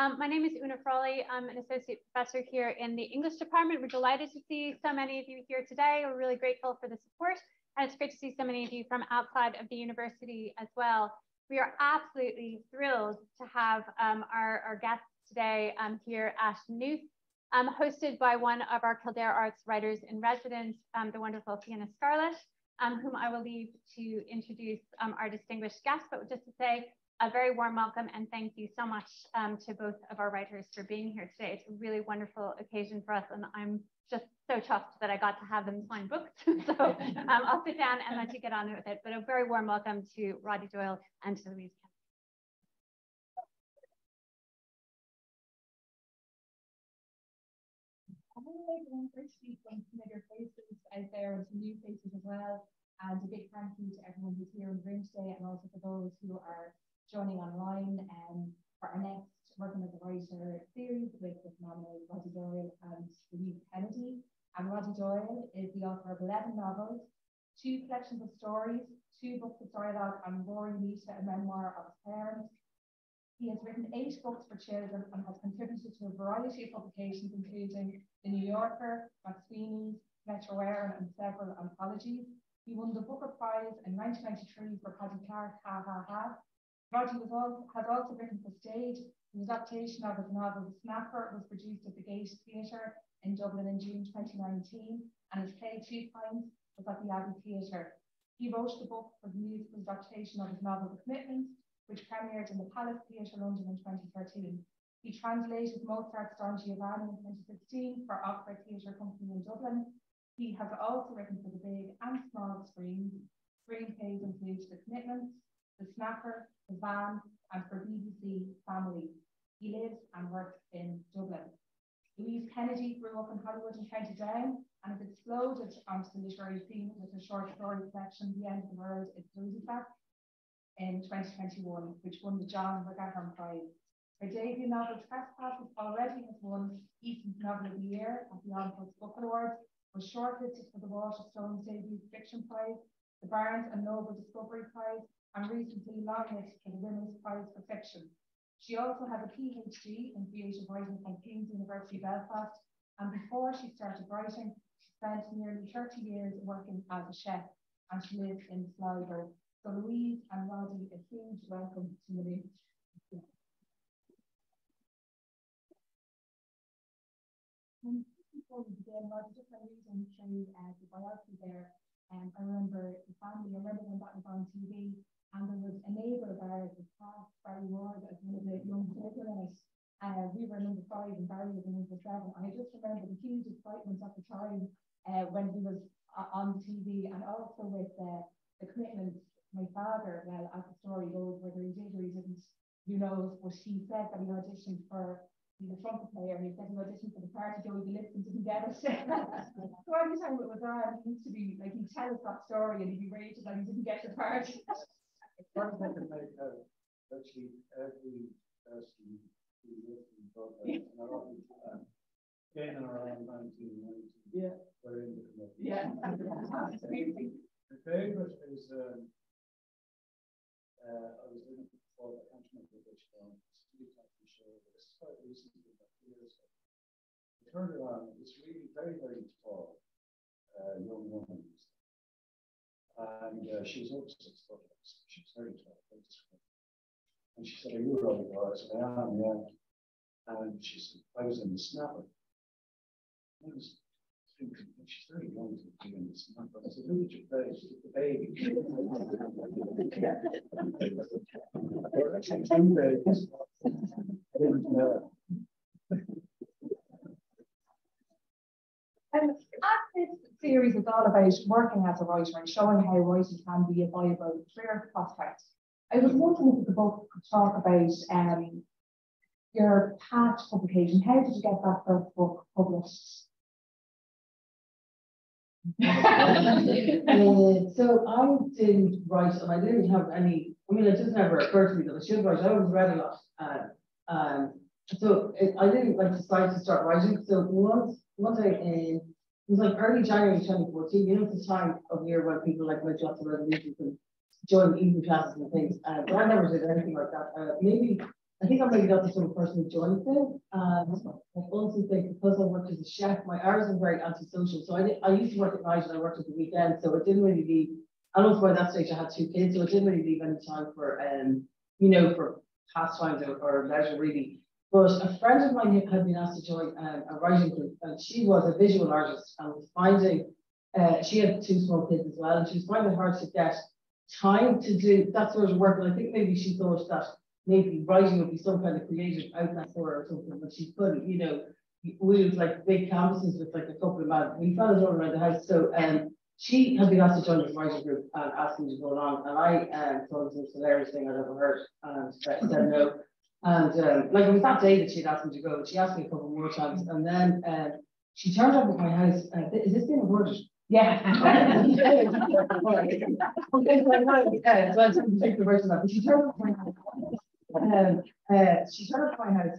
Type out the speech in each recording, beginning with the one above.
Um, my name is Oona Frawley. I'm an associate professor here in the English department. We're delighted to see so many of you here today. We're really grateful for the support. And it's great to see so many of you from outside of the university as well. We are absolutely thrilled to have um, our, our guests today um, here at Maynooth, um, hosted by one of our Kildare Arts writers in residence, um, the wonderful Fiona Scarlett, um, whom I will leave to introduce our distinguished guests. But just to say, a very warm welcome and thank you so much um, to both of our writers for being here today. It's a really wonderful occasion for us and I'm just so chuffed that I got to have them sign books. so um, I'll sit down and let you get on with it. But a very warm welcome to Roddy Doyle and to Louise firstly familiar faces out there and some new faces as well. And a big thank you to everyone who's here in the room today and also for those who are joining online um, for our next Working as a Writer series with the phenomenal Roddy Doyle and Louise Kennedy. And Roddy Doyle is the author of 11 novels, two collections of stories, two books of dialogue, and Rory & Ita, a memoir of his parents. He has written eight books for children and has contributed to a variety of publications, including The New Yorker, McSweeney's, Metro and several anthologies. He won the Booker Prize in 1993 for Paddy Clarke, Ha Ha Ha, Roddy was also, has also written for stage. His adaptation of his novel The Snapper was produced at the Gate Theatre in Dublin in June 2019, and his play Two Pints was at the Abbey Theatre. He wrote the book for the musical adaptation of his novel The Commitment, which premiered in the Palace Theatre London in 2013. He translated Mozart's Don Giovanni in 2016 for Opera Theatre Company in Dublin. He has also written for the big and small screens. Screenplays include The Commitment, The Snapper, the van, and for BBC Family. He lives and works in Dublin. Louise Kennedy grew up in Holywood and County Down and has exploded onto the literary scene with her short story collection, The End of the World is Back in 2021, which won the John McGahern Prize. Her debut novel, Trespasses, already has won Eason's Novel of the Year at the An Post Book Awards, was shortlisted for the Waterstones Debut Fiction Prize, the Barnes and Noble Discovery Prize, and recently longlisted for the Women's Prize for Fiction. She also has a PhD in creative writing from Queen's University Belfast, and before she started writing, she spent nearly 30 years working as a chef, and she lives in Sligo. So Louise and Roddy, a huge welcome to the Before we begin, Roddy, just reading through uh, the biography there. Um, I remember the family, I remember when that was on TV, and there was a neighbour of ours Barry Ward as one of the young children in it. Uh, we were number five and Barry was number seven. And I just remember the huge excitement at the time uh, when he was uh, on TV and also with uh, the commitment. My father, well, as the story goes, whether he did or he didn't, who knows, but he said that he auditioned for he's a trumpet player and he said he auditioned for the part of Joey Lipton didn't get it. so every time it was on, he used to be like he'd tell us that story and he'd be rated that he didn't get the part. First, I can make uh, actually every person who lives in progress, and a lot of in around 1990, yeah. we're in the committee. Yeah. Favorite is um, uh, I was in it before, I can't remember which one, Steve Thompson show, but it's quite recently, about years ago. I turned it on, it's really very, very tall, uh, young woman. And uh, she was over six foot. She's very tall. And she said, Are you Roddy Doyle? I said, I am, yeah. And she said, I was in the snapper. I was to be in The baby. And at this series is all about working as a writer and showing how writing can be a viable career prospect. I was wondering if the book could talk about um, your past publication. How did you get that first book published? Uh, so I didn't write, and I didn't have any. I mean, it just never occurred to me that I should write. I always read a lot, and um, so it, I didn't like decide to start writing. So once once I uh, it was like early January 2014, you know, it's the time of year when people like make lots of resolutions and join evening classes and things. Uh, but I never did anything like that. Uh, maybe I think I'm sort of person joins them. And I also think because I worked as a chef, my hours are very antisocial. So I, did, I used to work at night and I worked at the weekend. So it didn't really and also by that stage I had two kids. So it didn't really leave any time for, um, you know, for pastimes or, or leisure really. But a friend of mine had been asked to join um, a writing group and she was a visual artist and was finding, uh, she had two small kids as well and she was finding it hard to get time to do that sort of work. And I think maybe she thought that maybe writing would be some kind of creative outlet for her or something, but she couldn't, you know, we had like big canvases with like a couple of men. We found it all around the house. So um she had been asked to join this writing group and asked me to go along. And I um, thought it was the most hilarious thing I'd ever heard and said no. And um, like it was that day that she'd asked me to go. She asked me a couple more times. And then um, she turned up at my house. Uh, is this being recorded? Yeah. okay, so I know, so I took the version she turned up at my house um, uh, she turned up my house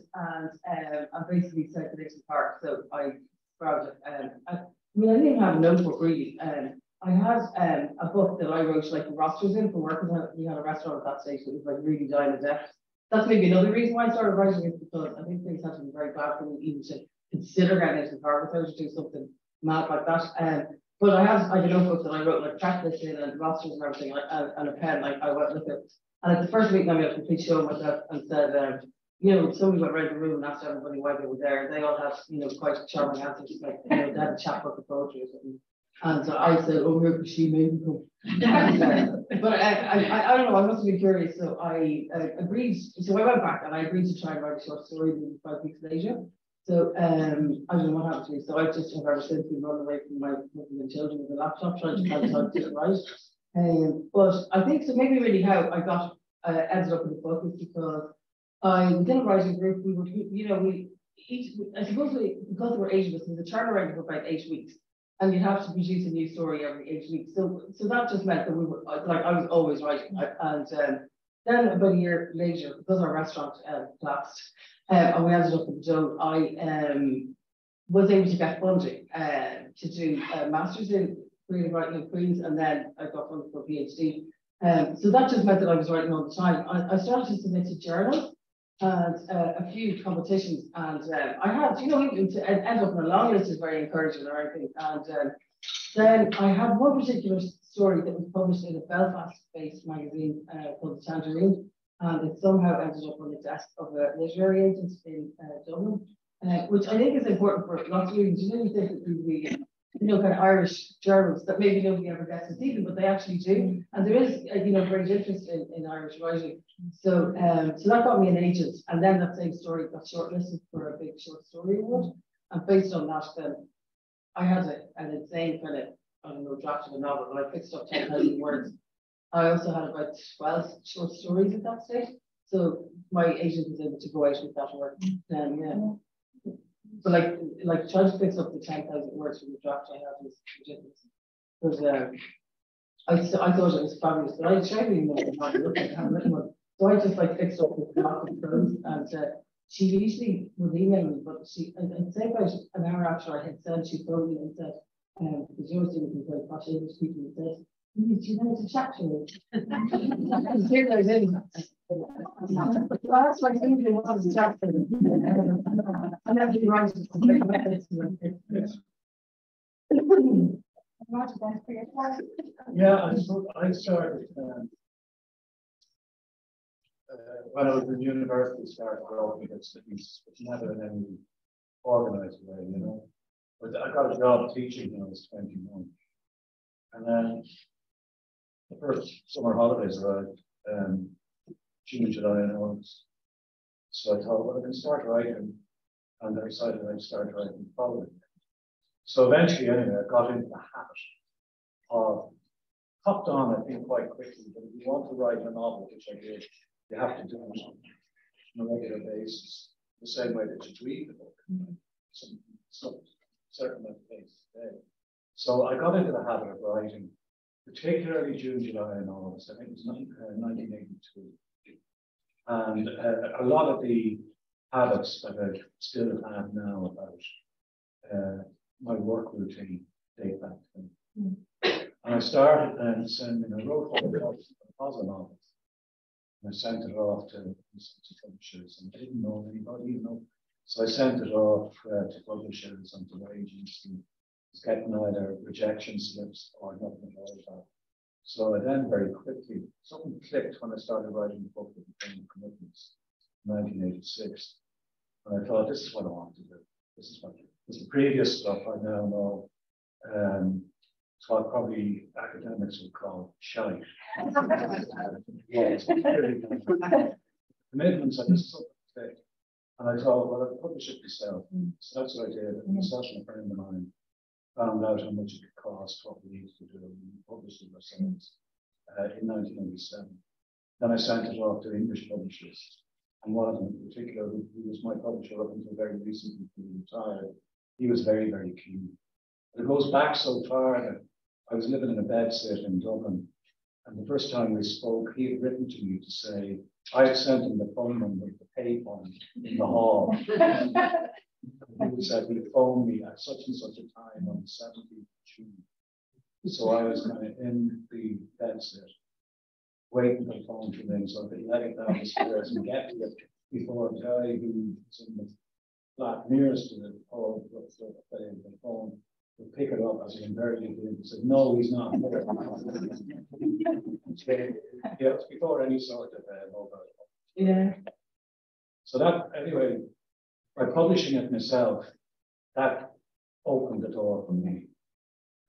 and um, I basically Dixon Park. So I grabbed it. Um, I, I mean, I didn't have a notebook really. Um, I had um, a book that I wrote like rosters in for work. because We had a restaurant at that stage that was like really dying to death. That's maybe another reason why I started writing it because I think things had to be very bad for me even to consider getting into the car without to do something mad like that. Um, but I have like a notebook that I wrote like checklist in and rosters and everything like, and, and a pen. Like I went with it and at the first meeting, I made a complete show of myself and said, um, you know, somebody went around the room and asked everybody why they were there. They all had, you know, quite charming answers, like, you know, they had a chapbook of poetry or something. And so I said, oh, here, she made me come. but I, I, I don't know, I must have been curious. So I uh, agreed. So I went back and I agreed to try and write a short story in five weeks later. So um, I don't know what happened to me. So I just have ever since been running away from my husband and children with a laptop trying to find time to write. Um, but I think so maybe really how I got uh, ended up in the book is because I within a writing group we would you know we each I suppose we, because there were eight of us, the turnaround for about eight weeks, and you'd have to produce a new story every eight weeks. So so that just meant that we were like I was always writing, and um, then about a year later, because our restaurant uh, collapsed uh, and we ended up in Joe, I um, was able to get funding uh, to do a master's in creative writing in Queens, and then I got one for a PhD. Um, so that just meant that I was writing all the time. I, I started to submit to journals and uh, a few competitions, and uh, I had, you know, even to end up in a long list is very encouraging or anything. And um, then I had one particular story that was published in a Belfast-based magazine uh, called The Tangerine, and it somehow ended up on the desk of a literary agent in uh, Dublin, uh, which I think is important for lots of reasons. You know, you think that we you know, kind of Irish journals that maybe nobody ever gets to see them, but they actually do. And there is, uh, you know, great interest in, in Irish writing. So, um, so that got me an agent. And then that same story got shortlisted for a big short story award. And based on that, then I had a, an insane kind of, I don't know, draft of a novel, but I fixed up 10,000 words. I also had about 12 short stories at that stage. So my agent was able to go out with that work. Then, yeah. So like like to fix up the ten thousand words from the draft I had was ridiculous. But um, I I thought it was fabulous, but I tried reading it and had look at have written one. So I just like fixed up the block of prose and uh, she usually would email me, but she I'd say about an hour after I had said she phoned me and said, um, because you always do with very posh English people and said, you know to chat to me. That's like what I was chatting. And then he writes Yeah, I, I started um, uh, when I was in university, started writing it's, it's never in any organized way, you know. But I got a job teaching when I was 21. And then the first summer holidays arrived, um, June, July, and August. So I thought, well, I can start writing, and I decided I'd start writing the following. So eventually, anyway, I got into the habit of hopped on, I think, quite quickly. But if you want to write a novel, which I did, you have to do it on a regular basis, the same way that you read the book, some, some certain amount of a. So I got into the habit of writing particularly June, July, and August. I think it was 1982. Uh, and uh, a lot of the habits that I still have now about uh, my work routine date back to mm. And I started then sending, I wrote all the puzzle novels. And I sent it off to, to publishers and didn't know anybody, you know. So I sent it off uh, to publishers and to agents and was getting either rejection slips or nothing at all. So I then very quickly, something clicked when I started writing the book the commitments in 1986. And I thought, this is what I want to do. This is what this is the previous stuff I now know. Um, so what probably academics would call shite. Commitments are just something. And I thought, well, I'll publish it myself. So that's what I did. And a friend of mine found out how much it could cost, what we needed to do, and published it ourselves uh, in 1997. Then I sent it off to English publishers, and one of them in particular, who, who was my publisher up until very recently, he retired, he was very, very keen. But it goes back so far that I was living in a bedsit in Dublin, and the first time we spoke, he had written to me to say, I had sent him the phone number the pay phone in the hall. he said he'd phone me at such and such a time on the 17th of June. So I was kind of in the bedsit, waiting for the phone to ring so I could let it down the stairs and get to it before a guy who was in the flat nearest to the with the, the phone would pick it up as he invariably did and said, No, he's not. yeah, it's before any sort of uh, mobile. Yeah. So that, anyway, by publishing it myself, that opened the door for me.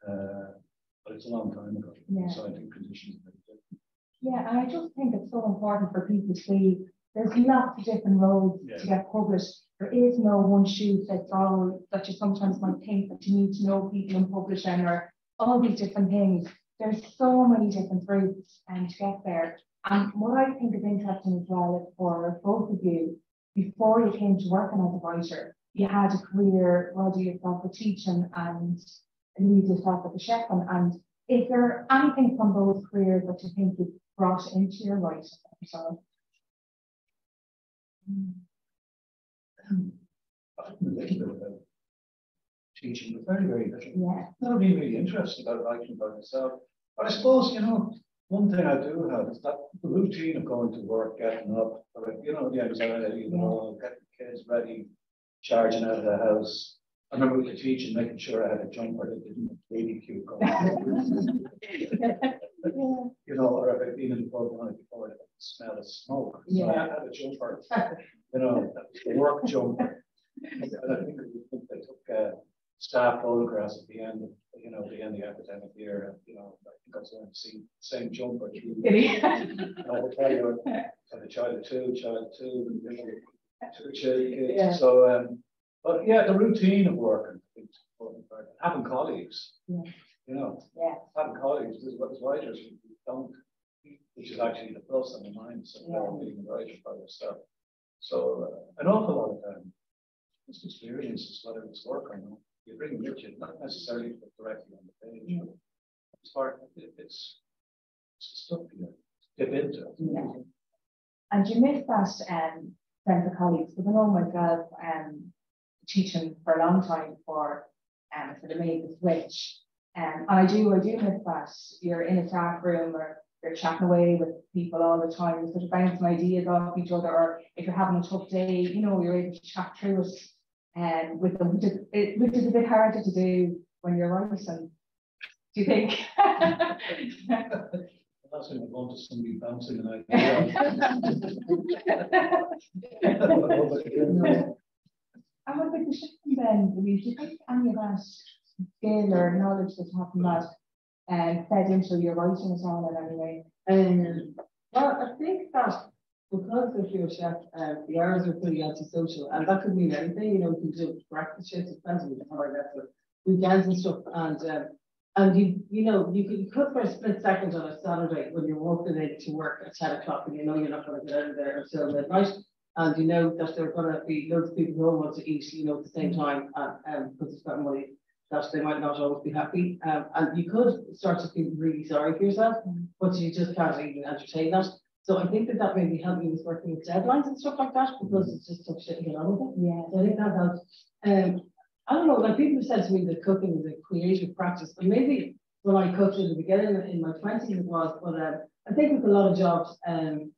Uh, but it's a long time ago. Yeah. So I think conditions are very different. Yeah, and I just think it's so important for people to see there's lots of different roads yeah. to get published. There is no one shoe fits all that you sometimes might think that you need to know people in publishing or all these different things. There's so many different routes and um, to get there. And what I think is interesting as well for both of you before you came to working as a writer, you had a career, well, you yourself with teaching and you yourself as the chef. And, and is there anything from those careers that you think you brought into your writing? So, um, a little bit about teaching, but very, very little. Yeah. Not really, really interested about writing by myself. But I suppose, you know, one thing I do have is that the routine of going to work, getting up, you know, the anxiety, you know, getting kids ready, charging out of the house. I remember with the teaching, making sure I had a jumper that didn't have baby cute going. you know, or if I'd been in the pub the night before, I could smell of smoke. So yeah. I had a jumper, you know, the work jumper. And I think they took uh, staff photographs at the end of you know, the end the academic year, and, you know, I think I was going to see same jumper. I will tell you, had a child of two, child of two, you know, two kids. Yeah. So, um, but yeah, the routine of working, having colleagues, yeah. you know, yeah. having colleagues, is what writers don't, which is actually the plus on the mind, so yeah. being a writer by yourself. So, uh, an awful lot of um, just experiences, whether it's work or not you bring you, not necessarily directly on the page. Mm. It's hard, it, it's, it's stuff you dip into. Yeah. And you miss that um, friends and colleagues, because I know myself um, teaching for a long time for um, for the made the switch. Um, and I do, I do miss that. You're in a staff room or you're chatting away with people all the time, sort of bouncing ideas off each other, or if you're having a tough day, you know, you're able to chat through it um, with them, which is, it, which is a bit harder to do when you're writing. Do you think? That's when I want to somebody bouncing and I. And what about the shifting then, Louise? Do you think any of that skill or knowledge that's happened that um, fed into your writing at all in any way? Um, well, I think that because if you're a chef, uh, the hours are pretty antisocial, and that could mean anything. You know, you can do breakfast shifts, depends on what that's for weekends and stuff, and um, and you you know you could cook for a split second on a Saturday when you're walking in to work at ten o'clock, and you know you're not going to get out of there until midnight, and you know that there are going to be loads of people who want to eat, you know, at the same time, and um, because it's got money that they might not always be happy, um, and you could start to feel really sorry for yourself, but you just can't even entertain that. So I think that that maybe helped me with working with deadlines and stuff like that because it's just tough shit to get on with it. Yeah. So I think that helped. Um, I don't know, like people have said to me that cooking is a creative practice, but maybe when I cooked in the beginning in my twenties it was, but um, I think with a lot of jobs, um,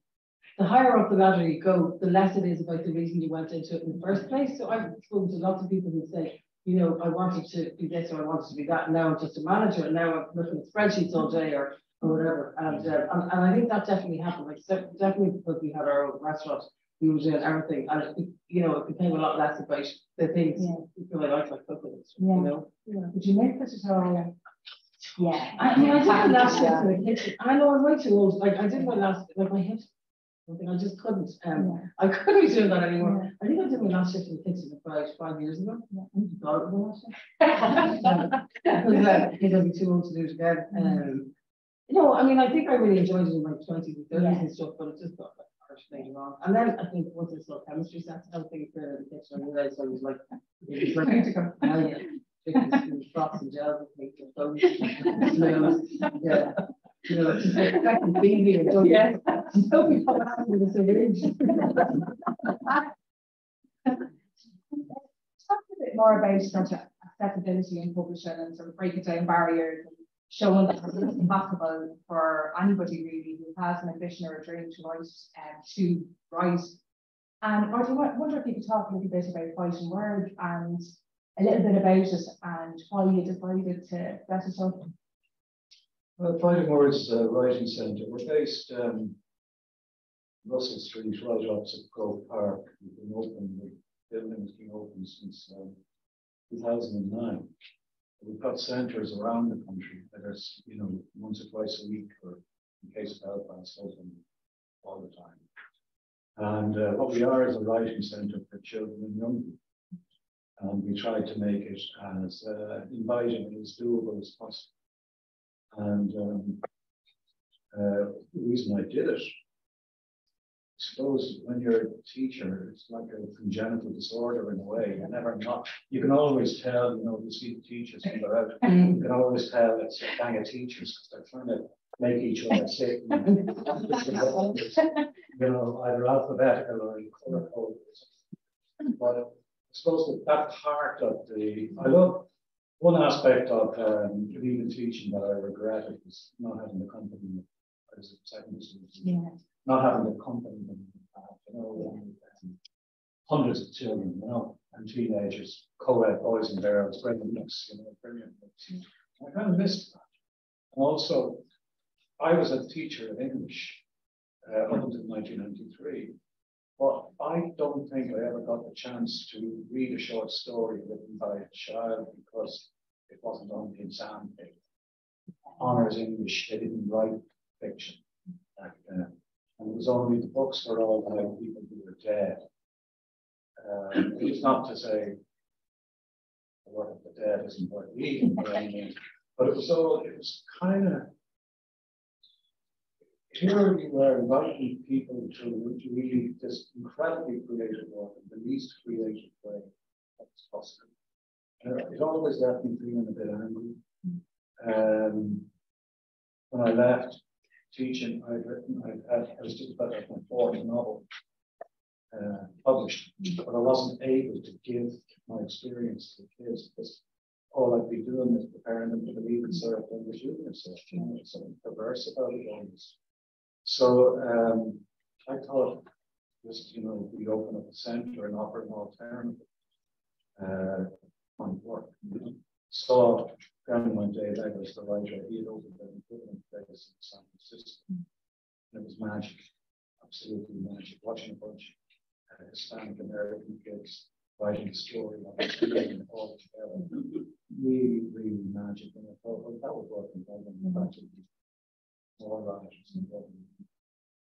the higher up the ladder you go, the less it is about the reason you went into it in the first place. So I've spoken to lots of people who say, you know, I wanted to be this or I wanted to be that, and now I'm just a manager, and now I'm looking at spreadsheets all day or, or whatever. And, uh, and, and I think that definitely happened. Like definitely because we had our own restaurant, we were doing everything, and it, you know, it became a lot less about the things yeah. people I like, like cooking. Yeah. You know, yeah. Would you make all? Yeah. I mean, I did my last shift in the kitchen. I know I'm way too old. Like I did my last, like my hips something. I just couldn't. Um, yeah. I couldn't be doing that anymore. Yeah. I think I did my last shift in the kitchen about five years ago. Yeah. God, it He doesn't too old to do it again. Um, you know, I mean, I think I really enjoyed it in my twenties and thirties and stuff, but it just got like harsh later on. And then I think once I saw chemistry sets, I think in the kitchen, I realized I was like, it was like, oh yeah. Chickens, frogs and gels, make your phones. yeah. You know, just like second baby or something. Yeah. So we come out with this age. Talk a bit more about sort of accessibility in publishing and sort of breaking down barriers and showing that it's possible for anybody really who has an ambition or a dream to write uh, to write. And I wonder if you could talk a little bit about Fighting Word and a little bit about it and why you decided to set it up. Well, Fighting Words uh, Writing Centre, we're based um, Russell Street, right opposite Croke Park. We've been open, the building's been open since um, 2009. We've got centres around the country that are, you know, once or twice a week, or in case of Belfast, open all the time. And uh, what we are is a writing centre for children and young people. And we try to make it as uh, inviting and as doable as possible. And um, uh, the reason I did it, suppose when you're a teacher, it's like a congenital disorder in a way. You never not, you can always tell, you know, you see the teachers when they're out, you can always tell it's a gang of teachers because they're trying to make each other sick. you know, either alphabetical or in color code. But I suppose that that part of the, I love one aspect of um, leaving teaching that I regretted was not having the company as secondary school. Yeah. Not having the company, you know, hundreds of children, you know, and teenagers, co-ed boys and girls, great mix, you know, brilliant mix. I kind of missed that. And also, I was a teacher of English uh, up until 1993. But I don't think I ever got the chance to read a short story written by a child because it wasn't on the exam paper. Honours English, they didn't write fiction back then. And it was only the books were all about people who were dead. Um, it's not to say the work of the dead isn't worth reading by any means, but it was all, it was kind of here we were inviting people to really this incredibly creative work in the least creative way that's possible. Uh, it always left me feeling a bit angry. Um, when I left teaching, I'd written, i had, was just about my fourth novel uh, published, but I wasn't able to give my experience to kids because all I'd be doing is preparing them to believe in Sarah English University. You know, something perverse about it always. So um, I thought just, you know, we open up a center and offer an alternative uh, on work. Saw down one day that was the writer, he had opened an equivalent place in San Francisco. And it was magic, absolutely magic. Watching a bunch of Hispanic American kids writing a story the all together. Really, really magic. And I thought, that would work in Dublin more writers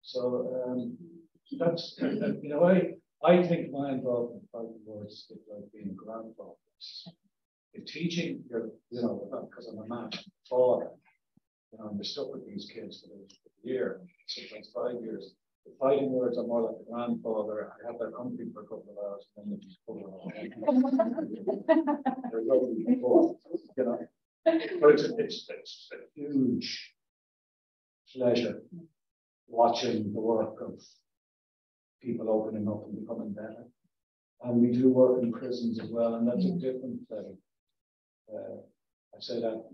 So um, that's, you know, I, I think my involvement in fighting words is like being a grandfather. Teaching, you know, because I'm a man, father, you know, you're stuck with these kids for a year, sometimes five years. The fighting words are more like a grandfather. I have their company for a couple of hours and then they just pull it They're lovely before, you know. But it's, it's, it's a huge pleasure watching the work of people opening up and becoming better. And we do work in prisons as well, and that's a different pleasure. Uh, I that,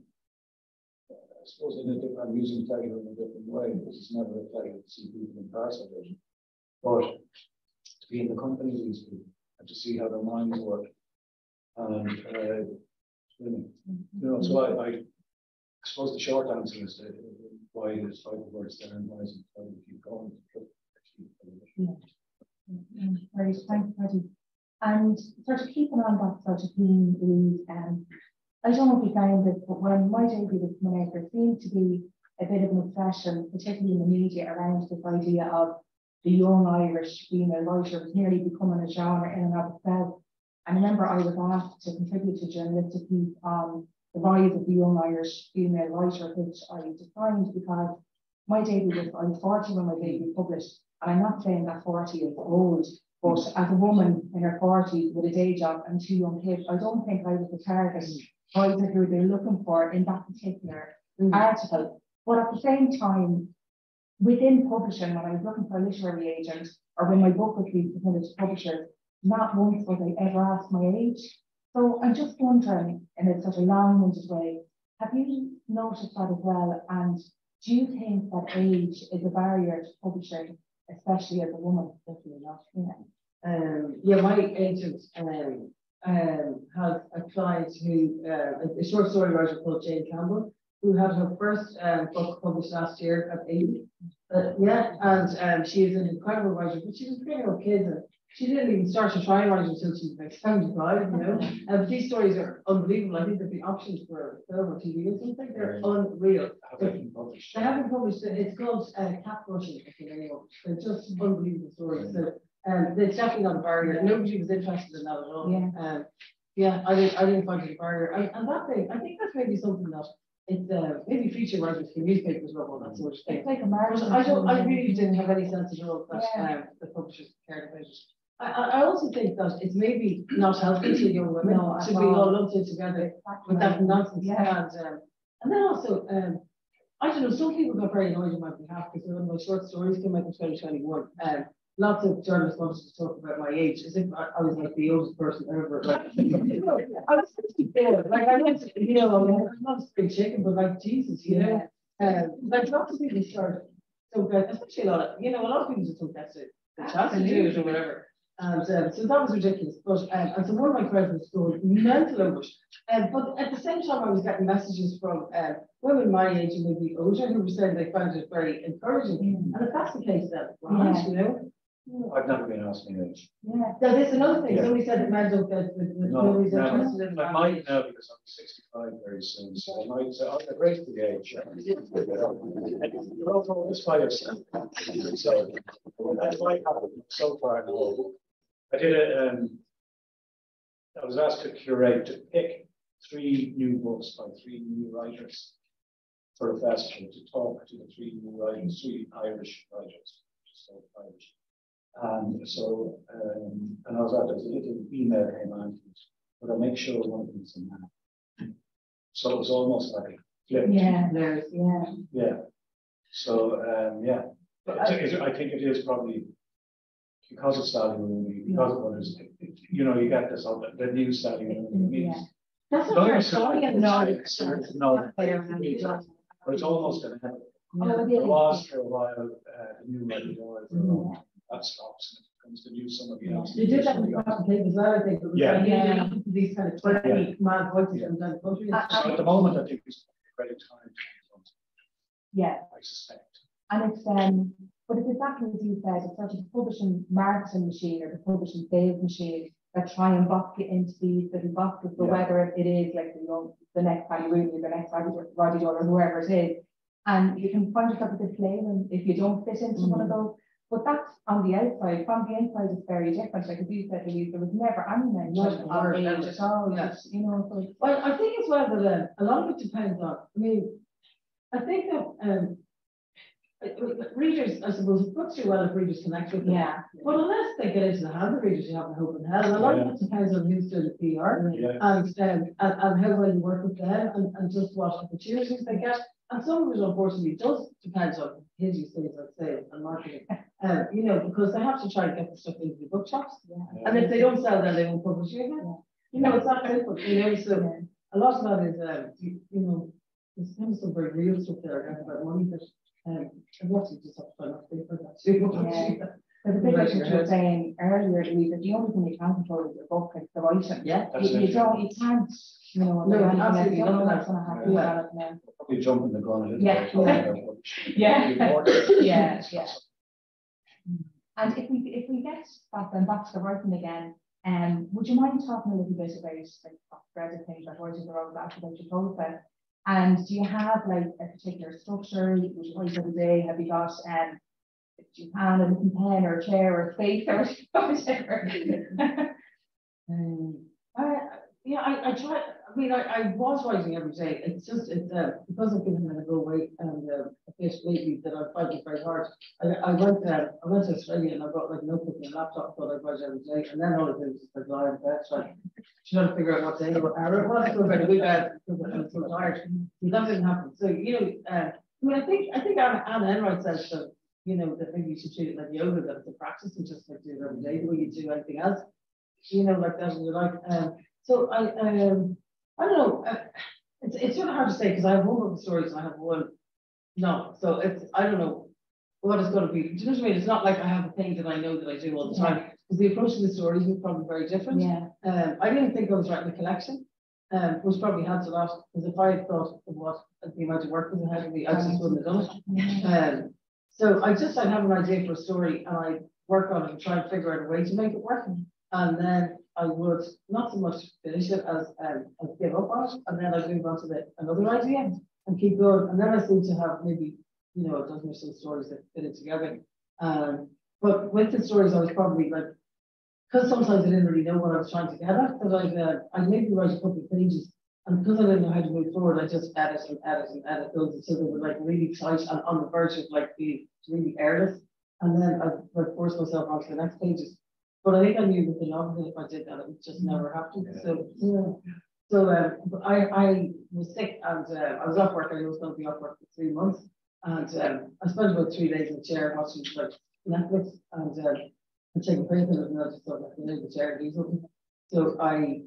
uh, I suppose in a different, I'm using pleasure in a different way, because it's never a pleasure to see people incarcerated. But to be in the company of these people and to see how their minds work. And, uh, you know, so I, I suppose the short answer is that why this type of works there and why is it why we keep going. Very thanks, Paddy. And sort of keeping on that sort of theme is, um, I don't know if you found this, but when my baby was coming out, there seemed to be a bit of an obsession, particularly in the media, around this idea of the young Irish female writer nearly becoming a genre in and of itself. I remember I was asked to contribute to a journalistic piece on the rise of the young Irish female writer, which I declined because my baby was, I was 40 when my was published, and I'm not saying that 40 is old, but as a woman in her 40s with a day job and two young kids, I don't think I was the target writer who they're looking for in that particular mm. article. But at the same time, within publishing, when I was looking for a literary agent or when my book was being submitted to publishers, not once was I ever asked my age. So I'm just wondering, in such a sort of long-winded way, have you noticed that as well? And do you think that age is a barrier to publishing, especially as a woman? Definitely not. Yeah. Um, yeah, my agent um, um, has a client who, uh, a short story writer called Jane Campbell, who had her first um, book published last year at 80. Uh, yeah, and um, she is an incredible writer, but she was bringing kids and she didn't even start to try writing until she was like 75, you know. And um, these stories are unbelievable. I think they've been options for film or TV or something. They're unreal. They haven't published it. It's called uh, Cat Brushing, if you know. They're just unbelievable stories. So um, it's definitely not a barrier. Nobody was interested in that at all. Yeah. Um, yeah, I didn't, I didn't find it a barrier. And, and that thing, I think that's maybe something that it's uh, maybe feature writers for newspapers or all that sort of thing. It's like a margin. I don't. I really didn't have any sense at all that yeah. um, the publishers cared about it. I, I also think that it's maybe not healthy to young women no, to be all lumped in together exactly. with that nonsense. Yeah. And, um, and then also, um, I don't know, some people got very annoyed on my behalf because one of my short stories came out in 2021, um, lots of journalists wanted to talk about my age as if I, I was like the oldest person ever. Like, I was 64. Like I went, you know, I'm not a big chicken, but like Jesus, you know. Um, like lots of people started so especially a lot of, you know, a lot of people just took that to the chat to do it or whatever. And um, so that was ridiculous. But um, and so one of my friends was going mental over it. Um, but at the same time, I was getting messages from uh, women my age and maybe older who were saying they found it very encouraging. Mm. And if that's the case, then right, yeah. you know. I've never been asked my age. Yeah. Now, there's another thing. Yeah. Somebody said that men don't get with, with no, nobody's no, interested in I might now because I'm 65 very soon. So I might say, I'll get right to the age. You're all this by yourself. So that might happen so far. No. I did a, um, I was asked to curate, to pick three new books by three new writers for a festival to talk to the three new writers, three Irish writers, so Irish. And so, um, and I was at a little email came out, but I make sure one of them's a man. So it was almost like a flip. Yeah, yeah. Yeah. So, um, yeah. But I think it is probably because of Sally Rooney, because of others, you know, you get this, all the new Sally Rooney. Yeah. That's not very sorry. No, no, but it's almost an habit. Oh, it was for a while, uh, the new Medidor, mm. that stops and it comes to new somebody else. You did that in the past as well, I think. Yeah. yeah. These kind of 20 yeah. mad voices yeah. from the country. So at the moment, I think it's a great time. Yeah. I suspect. And it's um but it's exactly as you said, it's sort of the publishing marketing machine or the publishing sales machine that try and box it into these little boxes, but yeah. whether it is like you know the next Paddy Rooney, the next Roddy or whoever it is. And you can find yourself a bit if you don't fit into mm. one of mm-hmm. those. But that's on the outside. From the inside, it's very different. Like as you said, Louise, there was never any mention of age at all. Yes. You know, so well, I think as well that uh, a lot of it depends on. I mean, I think that um, readers, I suppose, it works too well if readers connect with them. Yeah. But unless they get into the hands of readers, you have to hope in hell. And a lot yeah. of it depends on who's doing the PR yeah. and, um, and, and how well you work with them and, and just what opportunities they get. And some of it, unfortunately, does depend on hideous things like sales and marketing. Um, you know, because they have to try and get the stuff into the bookshops. Yeah. And if they don't sell, then they won't publish it again. You know, it's not simple. You know, so a lot of that is, um, you, you know, there's kind of some very real stuff there about money that um, and what you just to for that. Yeah. But the bit Right, that you were saying earlier, Louise, that the only thing you can control is your book, it's the writing. Yeah. That's You, you don't, you can't, you know, No, do absolutely you don't know not. gonna happen Yeah. about it now. Probably jumping the gun a Yeah, yeah. Yeah. Yeah, yeah. And if we, if we get back then back to the writing again, um, would you mind talking a little bit about like Reddit things like writing the road back about your process? And do you have like a particular structure? Would you write every day? Have you got um do you have a pen or a chair or a space or whatever? Um, I, yeah, I, I try, mean, I, I was writing every day, it's just, it's, uh, because I've been having a go away and, uh, a fish lately that I find it very hard. I, I went, uh, I went to Australia and I brought like notebook and laptop, but I write every day, and then all I do is just like lie in bed, trying, trying to figure out what day, what hour it was, because I week out, because I'm so tired. So that didn't happen, so, you know, uh, I mean, I think, I think Anna, Anna Enright says that, you know, that maybe you should treat it like yoga, that it's a practice and just like do it every day, the way you do anything else you know, like that in your life. Um, so I, um, I don't know. Uh, it's it's sort of hard to say because I have one book of stories and I have one. No, so it's I don't know what it's going to be. Do you know what I mean? It's not like I have a thing that I know that I do all the time. Because the approach to the stories is probably very different. Yeah, Um, I didn't think I was writing a collection, um, which probably helps a lot. Because if I had thought of what the amount of work was ahead of me, I just wouldn't have done it. Um, so I just, I have an idea for a story and I work on it and try and figure out a way to make it work. And then I would not so much finish it as, um, as give up on it. And then I'd move on to the, another idea and keep going. And then I seem to have maybe, you know, a dozen or so stories that fit it together. Um, but with the stories, I was probably like, because sometimes I didn't really know what I was trying to get at, that I'd, uh, I'd maybe write a couple of pages. And because I didn't know how to move forward, I just edit and edit and edit those until they were like really tight and on the verge of like being really airless. And then I like force myself onto the next pages. But I think I knew with the novel that if I did that, it would just never happen. So, yeah. So, um, but I, I was sick and, uh, I was off work, I was gonna be off work for three months. And, um, I spent about three days in the chair watching like Netflix and, um, and taking painkillers and I just thought, I need the chair to do something. So I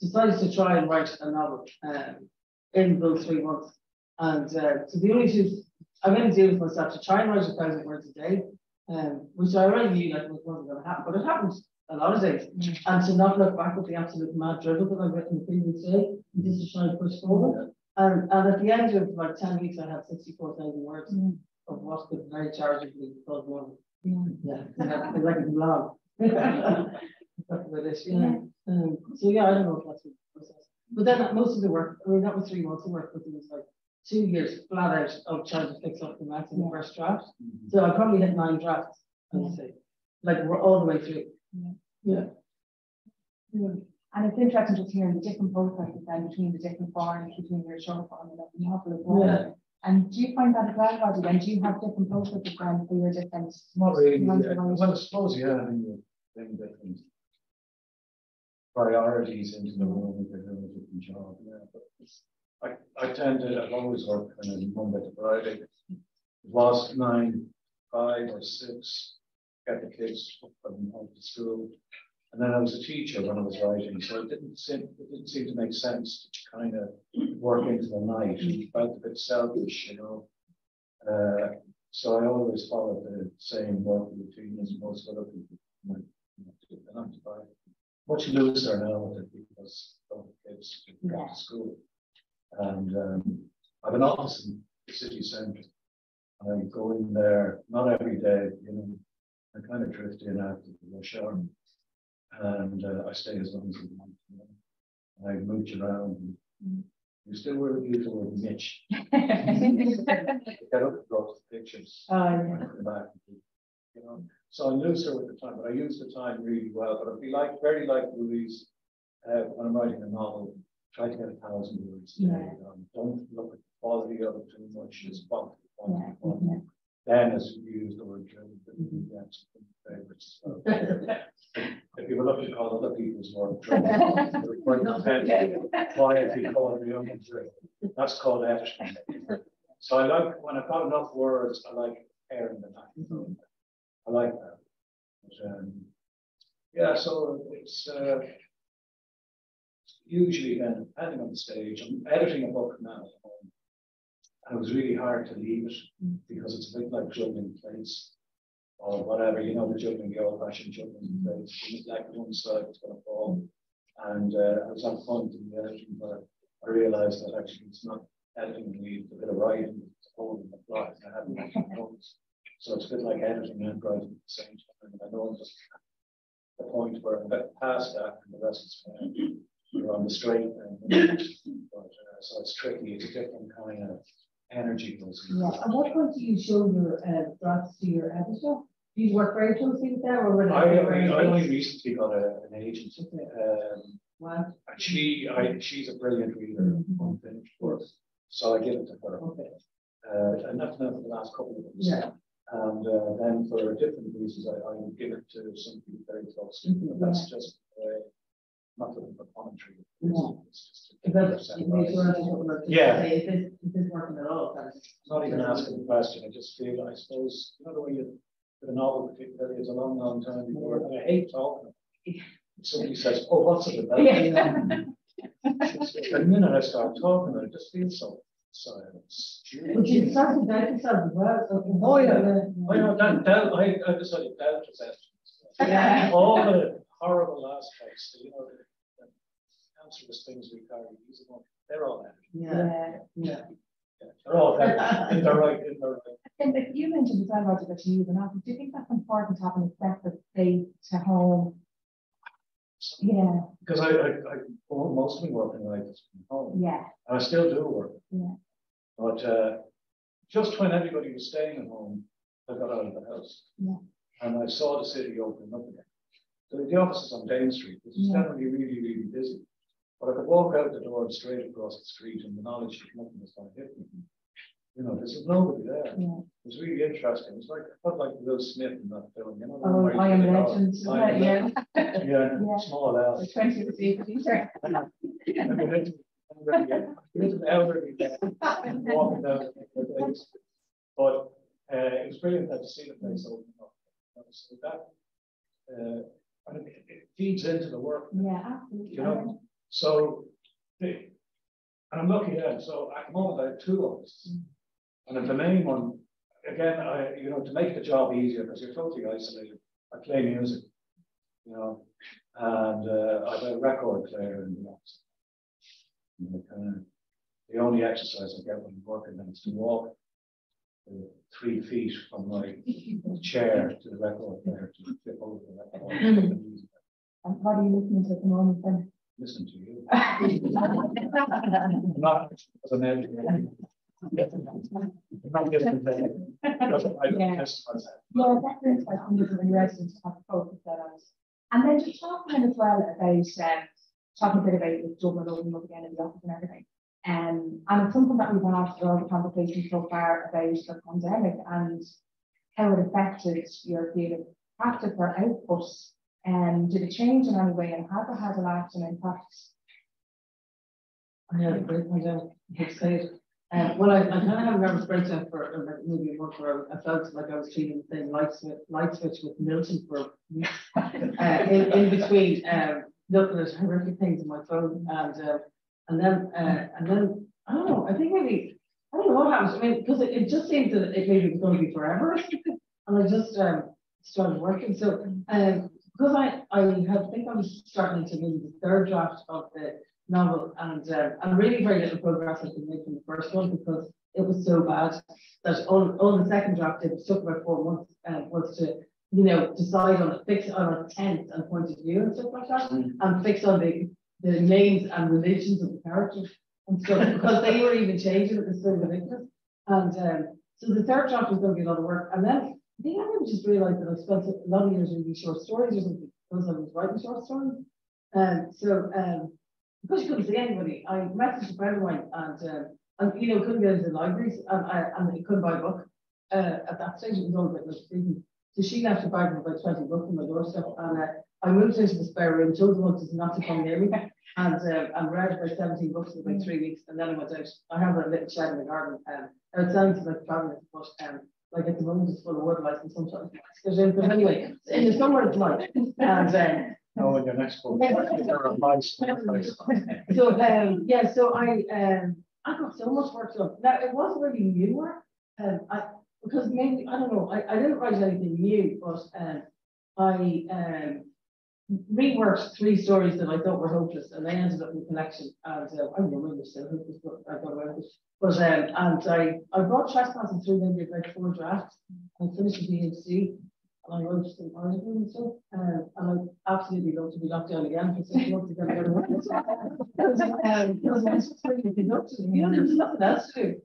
decided to try and write a novel, um, in those three months. And, uh, so the only two, I made a deal with myself to try and write a thousand words a day. Um, which I already knew like was wasn't gonna happen, but it happens a lot of days. And to not look back at the absolute mad dribble that I've written the previous day, and just to try and push forward. And, and at the end of like ten weeks, I had sixty-four thousand words Mm. of what could very charitably be called one. yeah. Yeah, like a blog. Yeah. Um, so yeah, I don't know if that's the process. But then most of the work, I mean, that was three months of work, but it was like two years flat out of trying to fix up the maths in the first draft. Mm-hmm. So I probably had nine drafts, I would say, like we're all the way through. Yeah. Yeah. Yeah. And it's interesting just hearing the different processes then between the different forms, between your short form and the novel as well. Yeah. And do you find that as well, Roddy, then do you have different processes then for your different? Not really, yeah. well, I suppose, yeah, I mean, you bring different priorities into the room if you're doing a different job, yeah, but it's, I, I tend to, I've always worked kind of Monday to Friday. Was nine, five or six, get the kids from and out to school. And then I was a teacher when I was writing, so it didn't seem, it didn't seem to make sense to kind of work into the night. It felt a bit selfish, you know. Uh, so I always followed the same work routine as most other people. might, do to five. Much looser now with it because of the kids go Yeah. to school. And um, I have an office in the city centre. I go in there, not every day, you know, I kind of drift in after the rush hour. And uh, I stay as long as I want. You know. I mooch around. And Mm. You still use the word niche. Get up, draw the pictures. Oh, yeah. and back. and You know, so I'm looser with the time, but I use the time really well. But I'd be like very like Louise uh, when I'm writing a novel. Try to get a thousand words. Yeah. Um, don't look at the quality of it too much. Just quantity, Yeah, quantity. yeah. Then, as you use the word drill, you get some favorites. So, If you were looking to call other people's work quite content. Calling your own drill. That's called editing. So I like, when I've got enough words, I like air in the back. So I like that. But, um, yeah, so it's, uh, usually then, depending on the stage, I'm editing a book now. And it was really hard to leave it because it's a bit like drilling plates. or whatever, you know, the juggling, the old fashioned juggling, it's like one side it's going to fall. And uh, I was on point in the editing where I realized that actually it's not editing me a bit of writing, it's holding the plot. I actually noticed. So it's a bit like editing and writing at the same time. And I know I'm just the point where I'm past that and the rest is fine. You're on the straight. And, but, uh, so it's tricky. It's a different kind of energy goes Yeah. At what point do you show your uh, drafts to your editor? Do you work very closely with them or were I, I, I only recently got a, an agent. Um, wow. And she, I, she's a brilliant reader mm -hmm. on finished work. So I give it to her. Okay. Uh, and that's now for the last couple of years. Yeah. And uh, then for different reasons, I, I give it to somebody very close. Mm -hmm. That's yeah. just not for commentary. No. It's just yeah. Say, is this, is this working at all? Not even asking the question. I just feel, I suppose, you know, the way you a novel particularly is a long, long time before. And I hate talking. Somebody says, "Oh, what's it about?" Yeah. the minute I start talking, I just feel so silence. But you start to doubt yourself as well. So oh yeah, I know that I, I decided doubt is Yeah. All the horrible aspects, you know, the, the cancerous things we carry, these are they're all there. Yeah. Yeah. yeah. They're all there. in the right, in the right. And you mentioned as well, Roddy, that you use an office. Do you think that's important to have an separate space to home? Yeah. Because I, I, I mostly work in life from home. Yeah. And I still do work. Yeah. But uh, just when everybody was staying at home, I got out of the house. Yeah. And I saw the city open up again. So the office is on Dame Street, which is yeah. generally really, really busy. But I could walk out the door and straight across the street and the knowledge that nothing was going to hit me. You know, there's nobody there. Yeah. It was really interesting. It's like I felt like Will Smith in that film. You know, oh, I am legend. Yeah, yeah. yeah, yeah. Small house. The twenty was the teacher. walking down the But uh, it was brilliant to see the place open up. So that uh, and it, it, feeds into the work. Yeah, absolutely. You know, so the, and I'm lucky then. So at the moment I have two offices. Mm. And the main one, again, I, you know, to make the job easier because you're totally isolated. I play music, you know, and uh, I have a record player in the office. And, the only exercise I get when I'm working then is to walk uh, three feet from my chair to the record player to flip over the record. and what are you listening to at the moment then? Listen to you. not as an editor. Yeah, yeah that's I think it's really resident to have focus that on. And then just talking as well about um, talking a bit about the Dublin opening up again in the office and everything. Um, and it's something that we've had through all the conversations so far about the pandemic and how it affected your creative practice or output. And um, did it change in any way and has it had a lasting impact? I had a great pandemic. Um, well, I, I kind of have a nervous breakdown for uh, maybe a month where I felt like I was treating the same light switch, light switch with Milton for uh, in, in between um, looking at horrific things on my phone and uh, and then uh, and then I don't know. I think maybe I don't know what happens. I mean, because it, it, just seemed that it maybe was going to be forever, and I just um, started working. So um, because I I had think I was starting to do the third draft of the novel, and uh, I'm really very little progress has been made from the first one because it was so bad that on, on the second draft it took about four months uh, was to you know decide on a fix on a tense and point of view and stuff like that, mm. and fix on the the names and religions of the characters and stuff because they were even changing it was so ridiculous. And um, so the third draft was going to be a lot of work, and then I think I just realised that I spent a lot of years reading short stories or something because I was writing short stories. And um, so um, because you couldn't see anybody, I messaged a friend of mine and, uh, and you know, couldn't get into libraries and, I, and he couldn't buy a book. Uh, at that stage, it was all about the student. So she left a bag of about 20 books on my doorstep and uh, I moved into the spare room, told the monkeys not to come near me and, uh, and read about 17 books in about three weeks and then I went out. I have a little shed in the garden um, it sounds like fabulous, but um, like at the moment it's full of wood lice and sometimes but anyway, in the summer it's like and um, Oh, in your next book. so um, yeah, so I um, I got so much work done. Now it wasn't really new work. Um, I because maybe, I don't know, I, I didn't write anything new, but um, I um, reworked three stories that I thought were hopeless, and they ended up in collection. And uh, I don't remember still hopeless, but I got around it. But um, and I, I brought trespassing through maybe about four drafts. I finished the BHC, and I wrote some articles and stuff. Um, and I absolutely love to be locked down again for six months to of work. Because um, I was just pretty productive. You know, there was nothing else to do.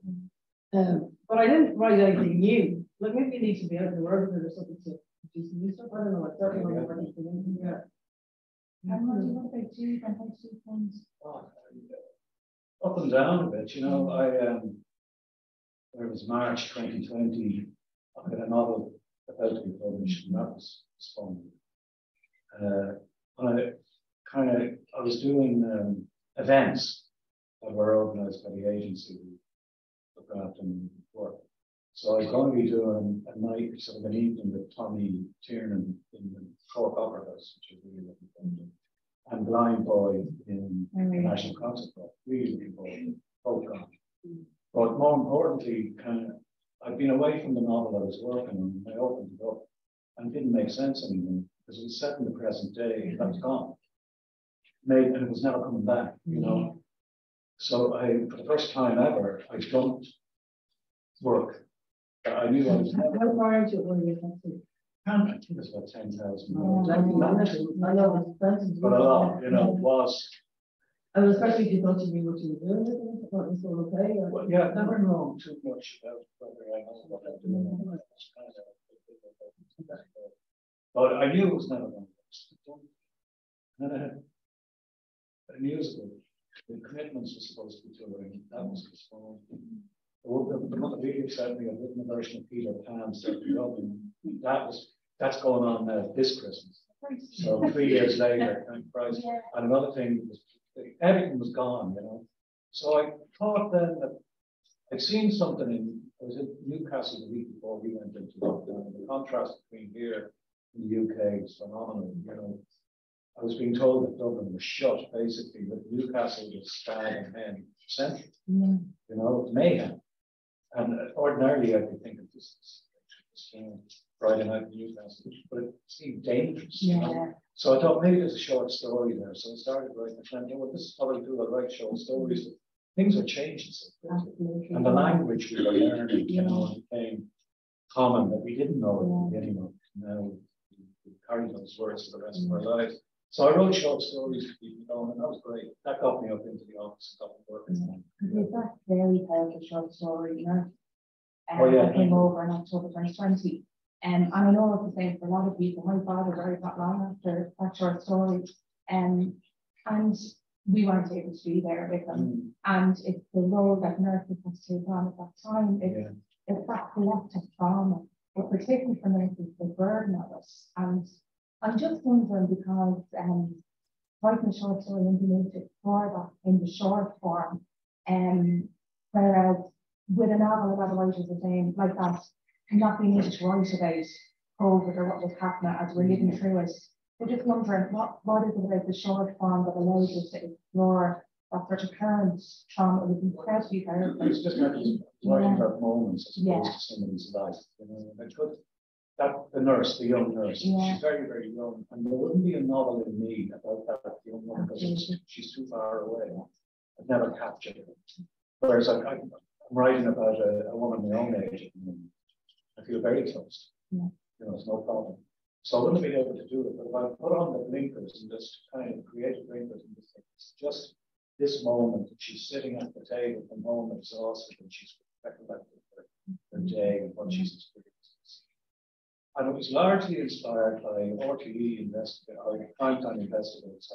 Um, but I didn't write anything new. Like maybe you need to be out of the work or something to do some new stuff. I don't know. I certainly. Yeah. And what do you want and how Duke comes? Up and down a bit, you know, I, um, it was March twenty twenty, I had a novel about to be published, and that was, was fun. Uh, I kind of, I was doing, um, events that were organized by the agency who look after me work. So I'm going to be doing a night, sort of an evening with Tommy Tiernan in the Cork Opera House, which is really looking forward to. And Blind Boy in the mm-hmm. National Concert Hall, really looking forward to both gone. But more importantly, kind of, I've been away from the novel I was working on, and I opened it up, and it didn't make sense anymore, because it was set in the present day, that was gone. Made, and it was never coming back, you know. Mm-hmm. So I, for the first time ever, I don't work I knew I was. How far into it were you? actually? I think it was about ten thousand. Oh, I know, But a lot, you know, was, And especially if you thought you knew what you were doing, it was all okay. well, yeah, never known too much about whether I know what I'm doing. Mm-hmm. But I knew it was never going to. And then I had a musical, the commitments were supposed to be touring, that was postponed. The, the, the really sent me a written version of Peter Pan, certainly Dublin. That was, that's going on now this Christmas. So three years later, thank Christ. And another thing was, everything was gone, you know. So I thought then that I'd seen something in, I was in Newcastle the week before we went into lockdown. The contrast between here in the UK is phenomenal, you know. I was being told that Dublin was shut, basically, but Newcastle was stag and hen central. Yeah. You know, mayhem. And ordinarily, I would think of this, thing Friday night in Newcastle, but it seemed dangerous. you know? Yeah. So I thought maybe there's a short story there. So I started writing. I thought, well, this is how I do. I write short stories. Things are changing so quickly. Absolutely. And the language we were learning, you know, became common that we didn't know at the beginning. Now we carry those words for the rest of our lives. So I wrote short stories to keep going, and that was great. That got me up into the office, and got me working. Because that very powerful short story, you know. Um, Oh, yeah. that came over in October twenty twenty. Um, and I know it's the same for a lot of people. My father died not long after that short story. Um, and we weren't able to be there with them. Mm, And it's the role that nurses have to take on at that time. It's, Yeah, it's that collective trauma, but particularly for nurses, the burden of it. And I'm just wondering because um, writing a short story implemented for that in the short form, um, whereas with a novel, a lot of writers are saying like that, not being able to write about COVID or what was happening as we're living through it. I'm just wondering what, what is it about the short form that allows us to explore that sort of current trauma? Was incredibly powerful. It's just not just writing about moments as Yeah. opposed to somebody's life, you know, it's good. That, the nurse, the young nurse, Yeah. she's very, very young, and there wouldn't be a novel in me about that young woman because she's too far away. I've never captured it. Whereas I, I'm writing about a, a woman my own age, the moment. I feel very close. Yeah. You know, it's no problem. So I wouldn't have been able to do it, but if I put on the blinkers and just kind of create blinkers and just think, it's just this moment that she's sitting at the table from home exhausted and she's recollecting her, her day and what she's experienced. And it was largely inspired by RTE investigator, or primetime investigators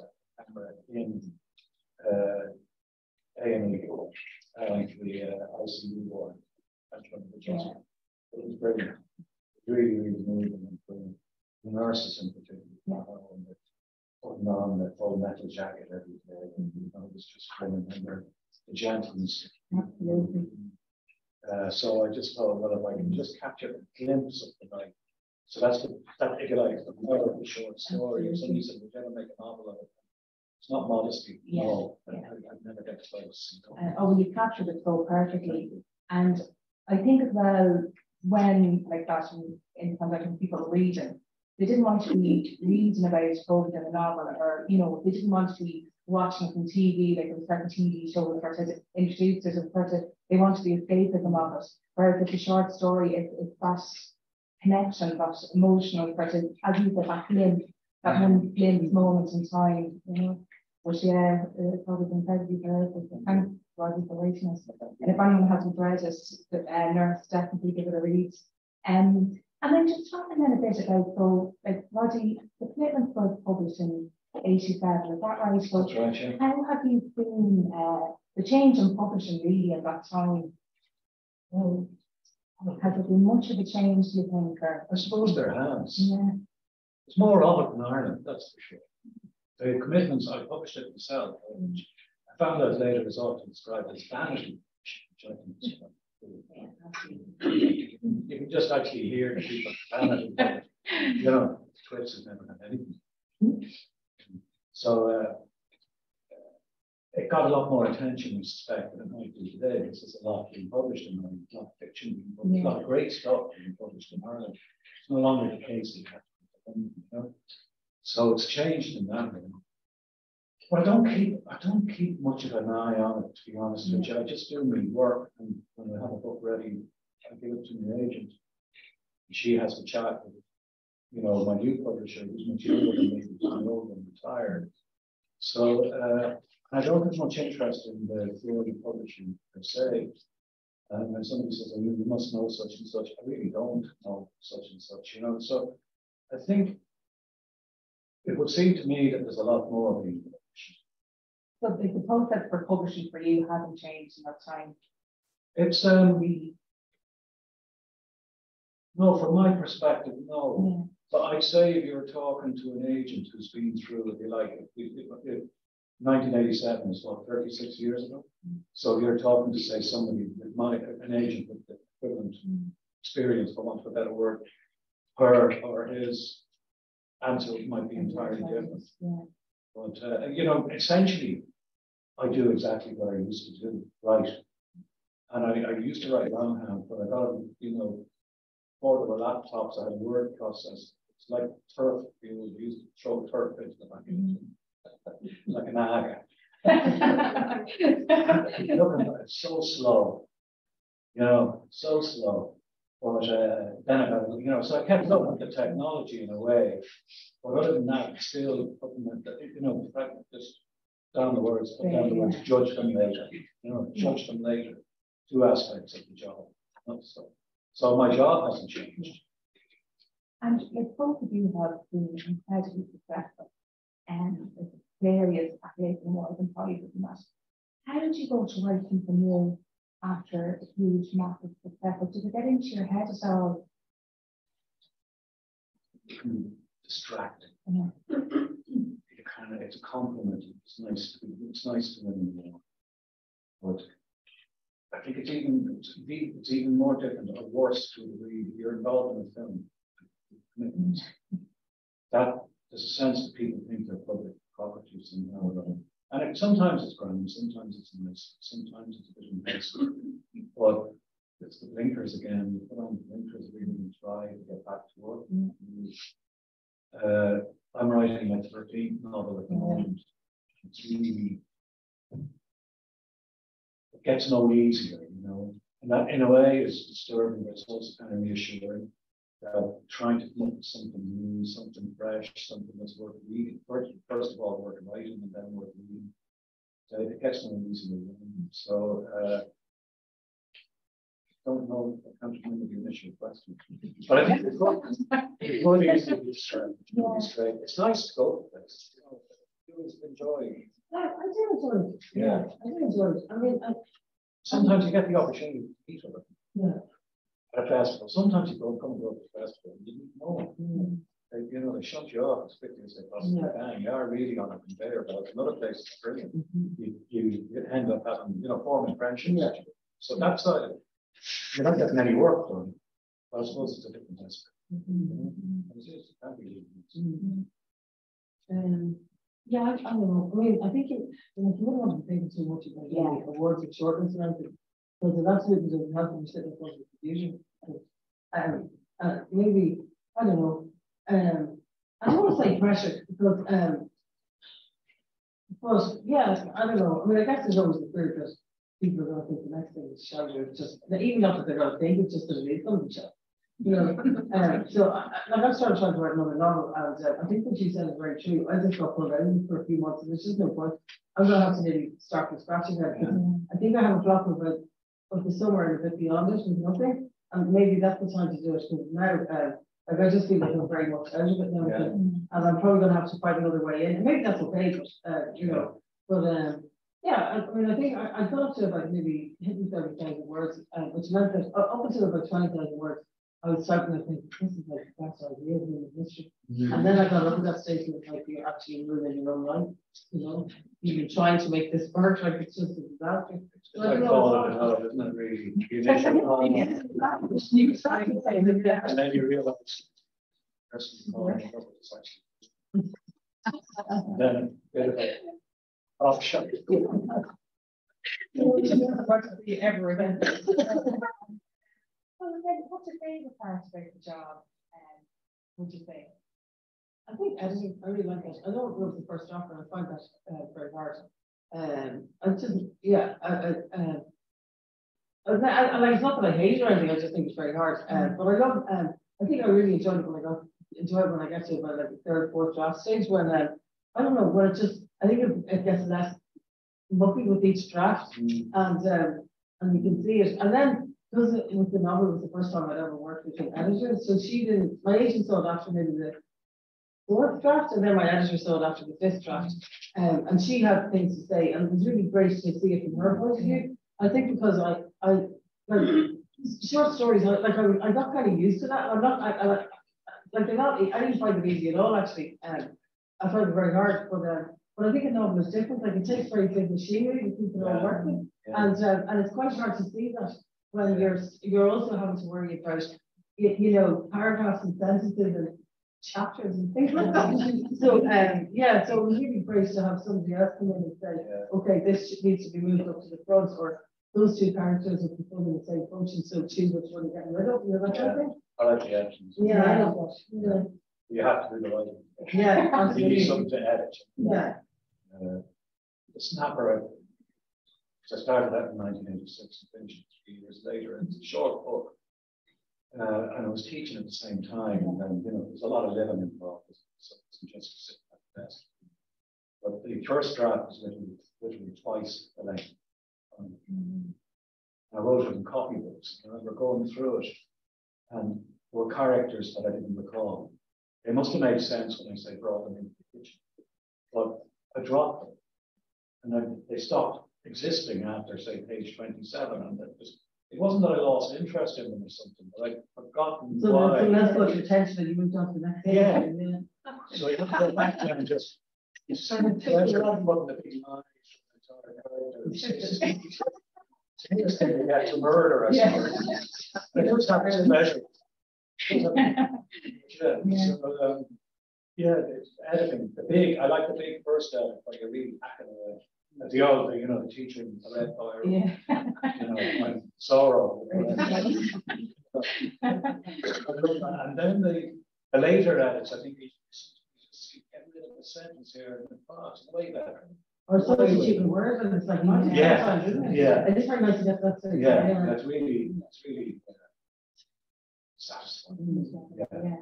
in uh, A&E, um, the uh, ICU ward. That's one of the jobs. It was brilliant. Really, really moving and brilliant. The nurses in particular. and they're Putting on the full metal jacket every day, and you know, it was just brilliant, and the gentleness. Absolutely. Uh, so I just thought, well, if I can just capture a glimpse of the night. So that's the, that, if you like, the point of the short story. If somebody said, we're gonna make a novel of it. It's not modesty, Yeah, no, I, yeah. I- I'd never get close. you know. Uh, oh, you captured it so perfectly. And I think as well, when like that in, in with people reading, they didn't want to be reading about COVID in a novel or, you know, they didn't want to be watching from TV, like a certain TV show that to introduce it and to, they want the escapism of it. Whereas it's a short story, it, it's that connection, that emotional, of, as you said, that glimpse, that one glimpse moment in time, you know. But yeah, it's probably incredibly powerful. Thanks, Roddy, for writing us. And if anyone hasn't read it, the uh, nurse definitely give it a read. Um, and then just talking then a bit about, so, like, Roddy, the commitment was published in 87, is that right? So That's right, yeah. How have you seen uh, the change in publishing really at that time? Well, has there been much of a change, do you think? Or? I suppose there has. Yeah. There's more of it in Ireland, that's for sure. The commitments, I published it myself. Mm. I found out later it's often described as vanity, which I think is you can just actually hear the people vanity. you know, Twits has never had anything. So uh, it got a lot more attention, I suspect, than it might do today. This is a lot being published in Ireland, a lot of fiction being published, yeah. a lot of great stuff being published in Ireland. It's no longer the case. You know? So it's changed in that way. But I don't keep I don't keep much of an eye on it, to be honest yeah. with you. I just do my work and when I have a book ready, I give it to my agent. She has a chat with, you know, my new publisher who's much younger than me, who's old and retired. So uh, I don't have much interest in the theory of publishing per se. And when somebody says, oh, you must know such and such, I really don't know such and such, you know. So I think it would seem to me that there's a lot more being published. So the, the process for publishing for you hasn't changed in that time? It's um really no, from my perspective, no. Yeah. But I'd say if you're talking to an agent who's been through, if you like, if 1987 is what 36 years ago. Mm. So you're talking to say somebody with my an agent with the equivalent mm. experience, for want of a better word, her or his answer might be entirely different. Yeah. But uh, you know, essentially, I do exactly what I used to do, right? And I, I used to write longhand, but I got you know, were laptops, I had word process. It's like turf. You would use throw turf into the back mm like an aga. it's so slow, you know, so slow. But uh, then I you know, so I kept up with the technology in a way. But other than that, still you know, just down the words, put down the words, judge them later. You know, judge them later. Two aspects of the job. So, so my job hasn't changed. And like both of you have been incredibly successful and various and awards and prizes and that. How did you go to write something new after a huge, massive success? Did it get into your head at all? Distracting. Yeah. it kind of, it's a compliment. It's nice to it's nice to win more. But I think it's even it's, even more different or worse to degree you're involved in a film. Mm. That there's a sense that people think they're public property somehow or other. And it, sometimes it's grand, sometimes it's nice, sometimes it's a bit invasive. but it's the blinkers again. You put on the blinkers really and try to get back to work. Uh, I'm writing my 13th novel at the moment. It's really it gets no easier, you know. And that in a way is disturbing, but it's also kind of reassuring uh, trying to come up with something new, something fresh, something that's worth reading. First, first of all, worth writing and then worth reading. So it gets no easier. So uh, don't know, I can't remember the initial question. But I think it's going to straight. It's nice to go to this. You know, enjoy. I, I do enjoy it. Yeah. yeah. I do enjoy it. I mean, I, sometimes you get the opportunity to eat with it. Yeah at a festival. Sometimes you don't come to a festival, you didn't know. Mm. They, you know, they shut you off as quickly as they possibly yeah. can. You are reading on a conveyor belt. Another place is brilliant. Mm -hmm. you, you, you end up having, you know, forming friendships. Yeah. So that side of it, you're not getting any work done. But I suppose it's a different aspect. Mm -hmm. you know? It is, it can be -hmm. um, yeah, I, I, don't know. I mean, I think it, you, know, you wouldn't want to think too much about yeah. awards and shortness and everything. Because it absolutely doesn't help when you sit in front of the confusion. um, uh, maybe, I don't know, um, I don't want to say pressure because, um, but yeah, I don't know. I mean, I guess there's always the fear that people are going to think the next thing is shelter. It's just, even not that they're going to think, it's just that it is going to be shelter. You know, um, so I, like I started trying to write another novel, and uh, I think what you said is very true. I just got pulled out for a few months, and there's just no point. I'm going to have to maybe start from scratch again. Yeah. I think I have a block of, it, of the summer and a bit beyond it with nothing, and maybe that's the time to do it. Because now, uh, like I just feel like I'm very much out of it now, yeah. and I'm probably going to have to find another way in. And maybe that's okay, but uh, you know, but um, yeah, I, I, mean, I think I, I got to about maybe hitting thirty thousand words, uh, which meant that up until about twenty thousand words, I was starting to think, this is like the best idea in the history. Mm-hmm. And then I got up at that stage and like you're actually ruining your own life, you know, you've been trying to make this work, like it's just a disaster. So like falling in love, isn't it really? You and then you realize person falling in love with actually. then bit of a offshot. ever again. Well, then what's your favourite part about the job? Um, would you say? I think editing, I really like it. I know it was the first job, and I find that uh, very hard. Um, I just, yeah, I, I, uh, I, I, like, it's not that I hate it or anything, I just think it's very hard. Um, mm. but I love, um, I think I really enjoyed it when I got, enjoy it when I get to about like the third, fourth draft stage when, uh, I don't know, when it just, I think it, it gets less mucky with each draft mm. and, um, and you can see it. And then because it was the novel, it was the first time I'd ever worked with an editor. So she didn't, my agent saw it after maybe the fourth draft, and then my editor saw it after the fifth draft. Um, and she had things to say, and it was really great to see it from her point of view. I think because I, I like short stories, like I, I got kind of used to that. I'm not, I, I like they're not, I didn't find it easy at all actually. Um, I find it very hard, but uh, but I think a novel is different. Like it takes very good machinery to keep it all working, yeah. and um, and it's quite hard to see that when you're you're also having to worry about you, you know paragraphs and sentences and chapters and things like that. so um, yeah, so it was really great to have somebody else come in and say, yeah. okay, this needs to be moved up to the front, or those two characters are performing the same function, so choose which one you're getting rid of. You know that yeah. kind of thing. I like the actions. Yeah, I love that. Yeah. You have to do the writing. Yeah, absolutely. You need something to edit. Yeah. Uh, the snapper, because I started that in 1986 and finished three years later. And It's a short book. Uh, and I was teaching at the same time, and then, you know, there's a lot of living involved, so it's just sitting at the desk. But the first draft was literally, literally twice the length. Um, I wrote it in copybooks, and I remember going through it, and there were characters that I didn't recall. They must have made sense when I say brought them into the kitchen, but I dropped them, and then they stopped existing after, say, page 27. And it, was, it wasn't that I lost interest in them or something, but I'd forgotten so why. So that's got your attention and you moved on to the next page. Yeah. yeah. So you have to go back there and just, sort of pleasure what the big lines It's interesting to get to murder, I suppose. But it was not really yeah. yeah. So, um, yeah, it's editing. The big, I like the big first edit, like a really packing away the old, you know, the teacher in the red fire, Yeah. you know, my sorrow. and then the, the later edits, I think you get rid of the sentence here in the past, way better. Or something you can work and it's like magic. Yeah, sometimes, isn't it? yeah. It's very nice to get that. sort of- Yeah, that's really, that's really uh, satisfying. Mm, Yeah.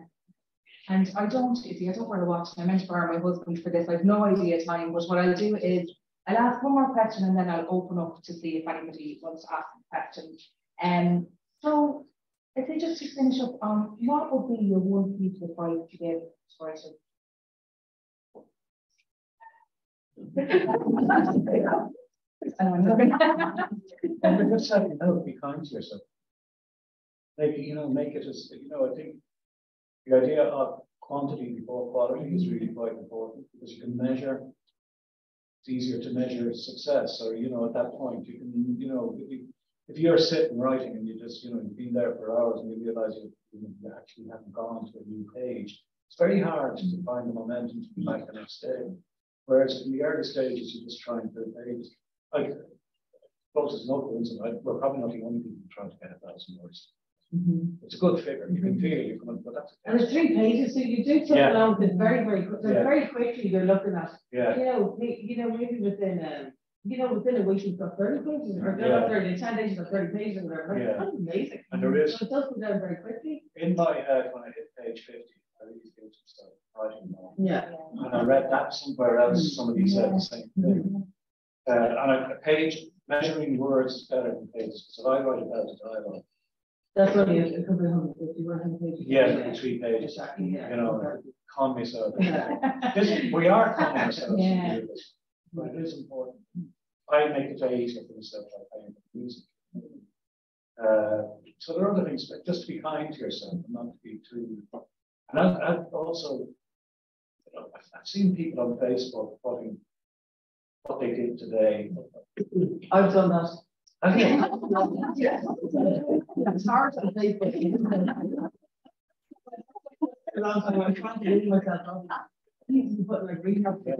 And I don't, you see, I don't wear a watch. I meant to borrow my husband for this. I have no idea time, but what I'll do is I'll ask one more question and then I'll open up to see if anybody wants to ask a question. Um, so, if they just to finish up on um, what would be your one piece of advice to give to writers? and just having no, be kind to yourself. Make you know, make it as you know, I think the idea of quantity before quality is really quite important because you can measure it's easier to measure success. Or, you know, at that point, you can, you know, if, you're sitting writing and you just, you know, you've been there for hours and you realize you, you actually haven't gone to a new page, it's very hard to find the momentum to be back the next day. Whereas in the early stages, you're just trying to. Like, suppose it's no coincidence, we're probably not the only people trying to get a thousand words. Mhm. It's a good figure. You can feel it. You can, but that's And it's three pages, so you do something Yeah. along with it very, very, quick- so Yeah. very quickly you're looking at, yeah, you know, you know, maybe within, um, you know, within a week, you've got thirty pages, or Yeah. not thirty, ten days, you've got thirty pages, or whatever, Yeah. that's amazing. And there is- So it does go down very quickly. in my head when I hit page fifty, I really do start writing now. Yeah. And I read that somewhere else. Somebody said the same thing. Uh, and a, a page measuring words is better than pages. because if I write it out as dialogue, That's what couple of hundred fifty, one hundred pages. yeah, it'll be three pages. Exactly, yeah. You know, myself. Yeah. This, we are conning ourselves. to do this, But it is important. I make it very easier for myself by playing music. Uh, so there are other things, but just to be kind to yourself and not to be too. And I've, I've also, you know, I've, I've seen people on Facebook putting what they did today. I've done that. I think, It's hard to say, but. A I'm trying to leave myself off. You put like reading up. no,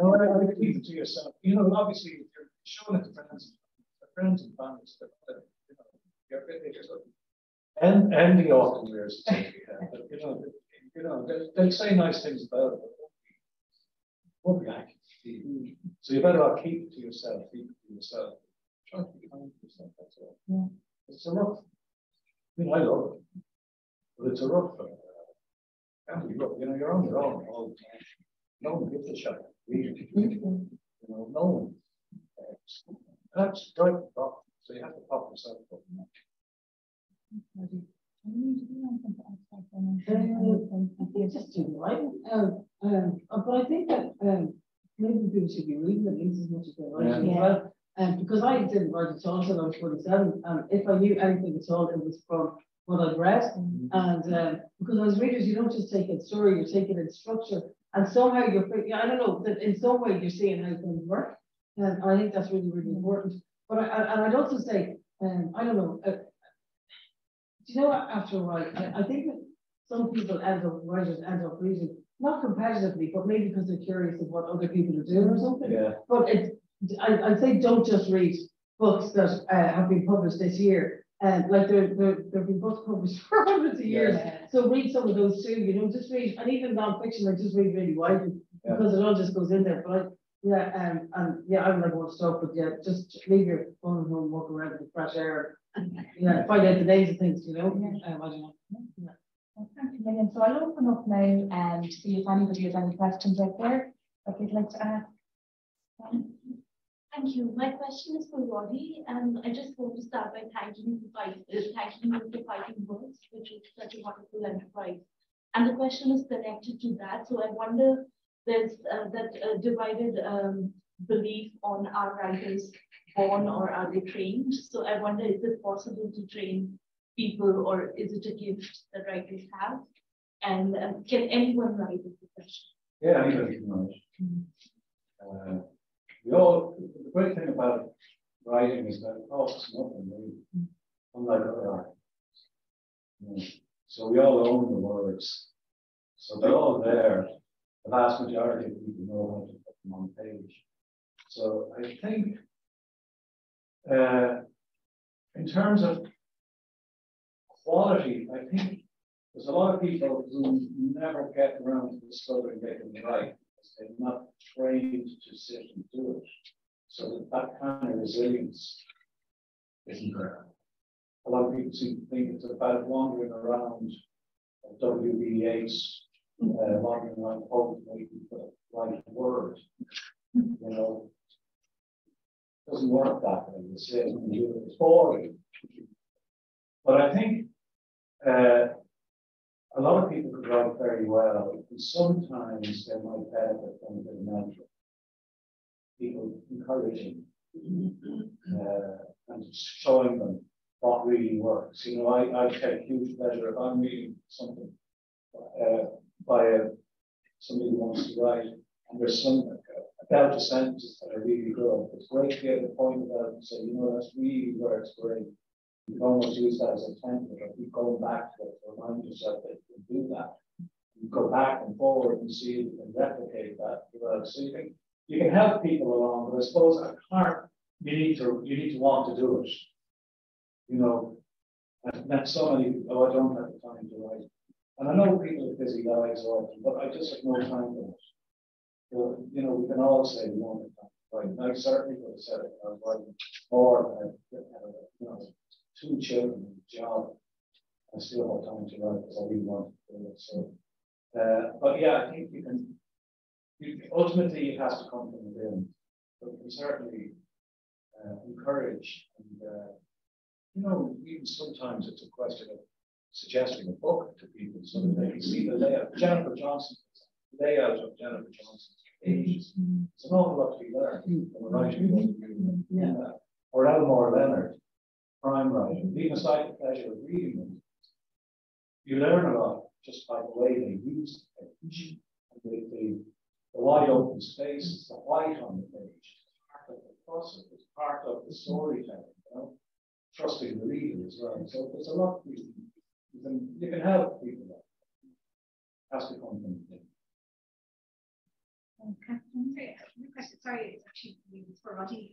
I, I keep it to yourself. You know, obviously, if you're showing it to friends, to friends and families, that, that, you know, you're, you're just. And, and the often wears, but, you know, you know, they, they say nice things about it. but Won't be accurate. So you better not keep it to yourself, keep it to yourself. Try to be kind to yourself, that's all. Yeah. It's a rough. I mean, I love it. But it's a rough. Uh, can't be rough, you know, you're on your own all the time. No one gives a shit. really. You know, no one. Uh, That's right, rough. so you have to pop yourself up. It's just too right. Um, um, uh, but I think that, um, maybe people should be reading at least as much as they're writing as Yeah. well. Um, because I didn't write at all until I was forty-seven, and if I knew anything at all, it was from what I'd read. And, um, because as readers, you don't just take a story, you're taking in structure, and somehow you're, I don't know, that in some way you're seeing how things work. And I think that's really, really important. But I, I- and I'd also say, um, I don't know, uh, do you know what, after a while, I, I think that some people end up, writers end up reading, not competitively, but maybe because they're curious of what other people are doing or something. Yeah, But it, I, I'd say don't just read books that uh, have been published this year. And like there, there, there've been books published for hundreds of years. Yeah. So read some of those too, you know, just read, and even non-fiction, I just read really widely Yeah. because it all just goes in there. But I, yeah, um, and yeah, I would like want to stop, but yeah, just leave your phone at home, walk around in the fresh air. Yeah, find out the names of things, you know, um, I don't know. Well, Thank you, Megan. So I'll open up now and see if anybody has any questions out there that they'd like to ask. Thank you. My question is for Roddy, and I just want to start by thanking you for fight- uh, thanking you for fighting words, which is such a wonderful enterprise. And the question is connected to that. So I wonder, there's uh, that uh, divided um, belief on are writers born or are they trained? So I wonder, is it possible to train people, or is it a gift that writers have? And um, can anyone write the question? yeah, anybody can write. Uh, we all, the great thing about writing is that it costs nothing, really, unlike other art. You know, So we all own the words. So they're all there. The vast majority of people know how to put them on page. So I think, uh, in terms of quality, I think there's a lot of people who never get around to discovering they can write they're not trained to sit and do it. So that, that kind of resilience isn't there. A lot of people seem to think it's about wandering around WBA's uh, wandering around hoping waiting for the right word. You know, doesn't work that way. It's, it's boring. But I think uh, a lot of people could write very well, and sometimes they might benefit from a bit of mentoring. People encouraging uh, and showing them what really works. You know, I, I take huge pleasure if I'm reading something uh, by a, somebody who wants to write, and there's some about the sentences that are really good. It's great to get to point it out and say, you know, that's really where it's great. You can almost use that as a template or keep going back to it remind yourself that you can do that. You go back and forward and see if you can replicate that without. You can help people along, but I suppose at heart, you need to you need to want to do it. you know, I've met so many oh, I don't have the time to write. And I know people are busy lives often, but I just have no time for it. You know, we can all say we want to right? And I certainly would have said it I was writing more, I've uh, had, you know, two children, a job. I still have time to write because I really want to do it. So, uh, but yeah, I think you can, you, ultimately it has to come from within, but you can certainly uh, encourage and, uh, you know, even sometimes it's a question of suggesting a book to people so that they can see the layout. Jennifer Johnston, layout of Jennifer Johnston's pages. It's an awful lot to be learned from a writing point of view. Yeah. Or Elmore Leonard, crime writing, leaving aside the pleasure of reading them. You learn a lot just by the way they use the page. The, the, the wide open space, the white on the page, part of the process, it's part of the storytelling, you know, trusting the reader as well. So there's a lot you can, you can help people that. Has to come from the Okay. Sorry, it's actually for Roddy.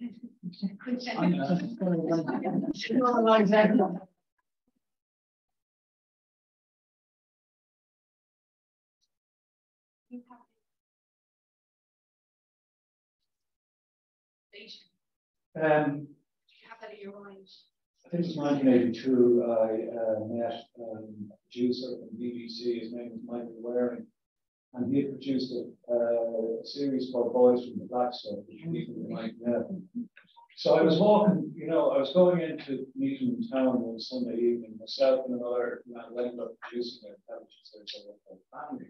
Um, do you have that at your mind? I think it's 1982. I uh, met um, a producer from BBC. His name was Michael Wearing, and he produced a, a series called Boys from the Black. So I was walking, you know, I was going into meeting in town one Sunday evening, myself and another man ended up producing a television series Family.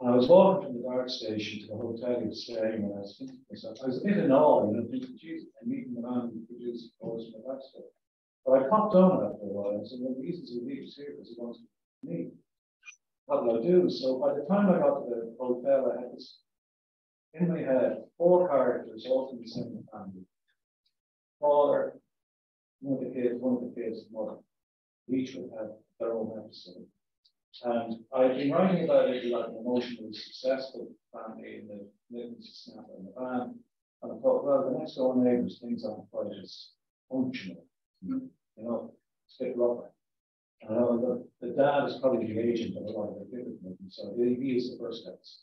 And I was walking from the DART station to the hotel he was staying, and I was thinking to myself, I was a bit in awe, you know, thinking, Jesus, I'm meeting the man who produced Boys from the Black. But I popped on after a while and said, well, the reason he leaves here because he wants to meet what will I do? So by the time I got to the hotel, I had this in my head, four characters, all from the same family. Father, one of the kids, one of the kids, mother. Each would have their own episode. And I've been writing about it like an emotionally successful family in the Lincoln's Snap and the band. And I thought, well, the next door neighbors, things aren't quite as functional. Mm-hmm. You know, it's a bit rougher. Uh, the, the dad is probably the agent of a lot of the people, so he, is the first guest.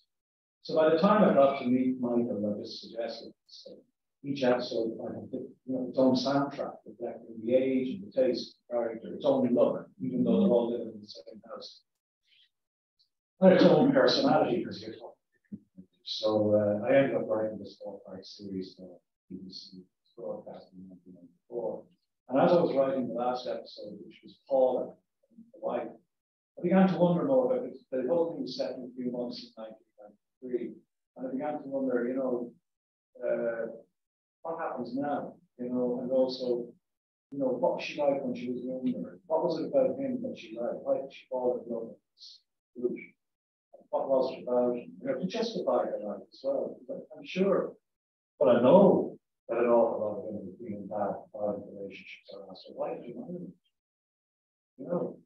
So by the time I got to meet Michael, I just suggested so each episode I have you know, its own soundtrack reflecting the age and the taste the character, its own look, even though they're all living in the same house. And its own personality, because you're talking. So uh, I ended up writing this four-part series for BBC broadcasting in 1994. And as I was writing the last episode, which was Paula, why. I began to wonder more about it. The whole thing was set in a few months in 1993. And I began to wonder, you know, uh, what happens now? You know, and also, you know, what was she like when she was younger? What was it about him that she liked? Why did she fall in love with this What was it about him? You know, to justify her life as well. I'm sure, but I know that an awful lot of women have been in bad, bad relationships are asked, so why did you marry You know,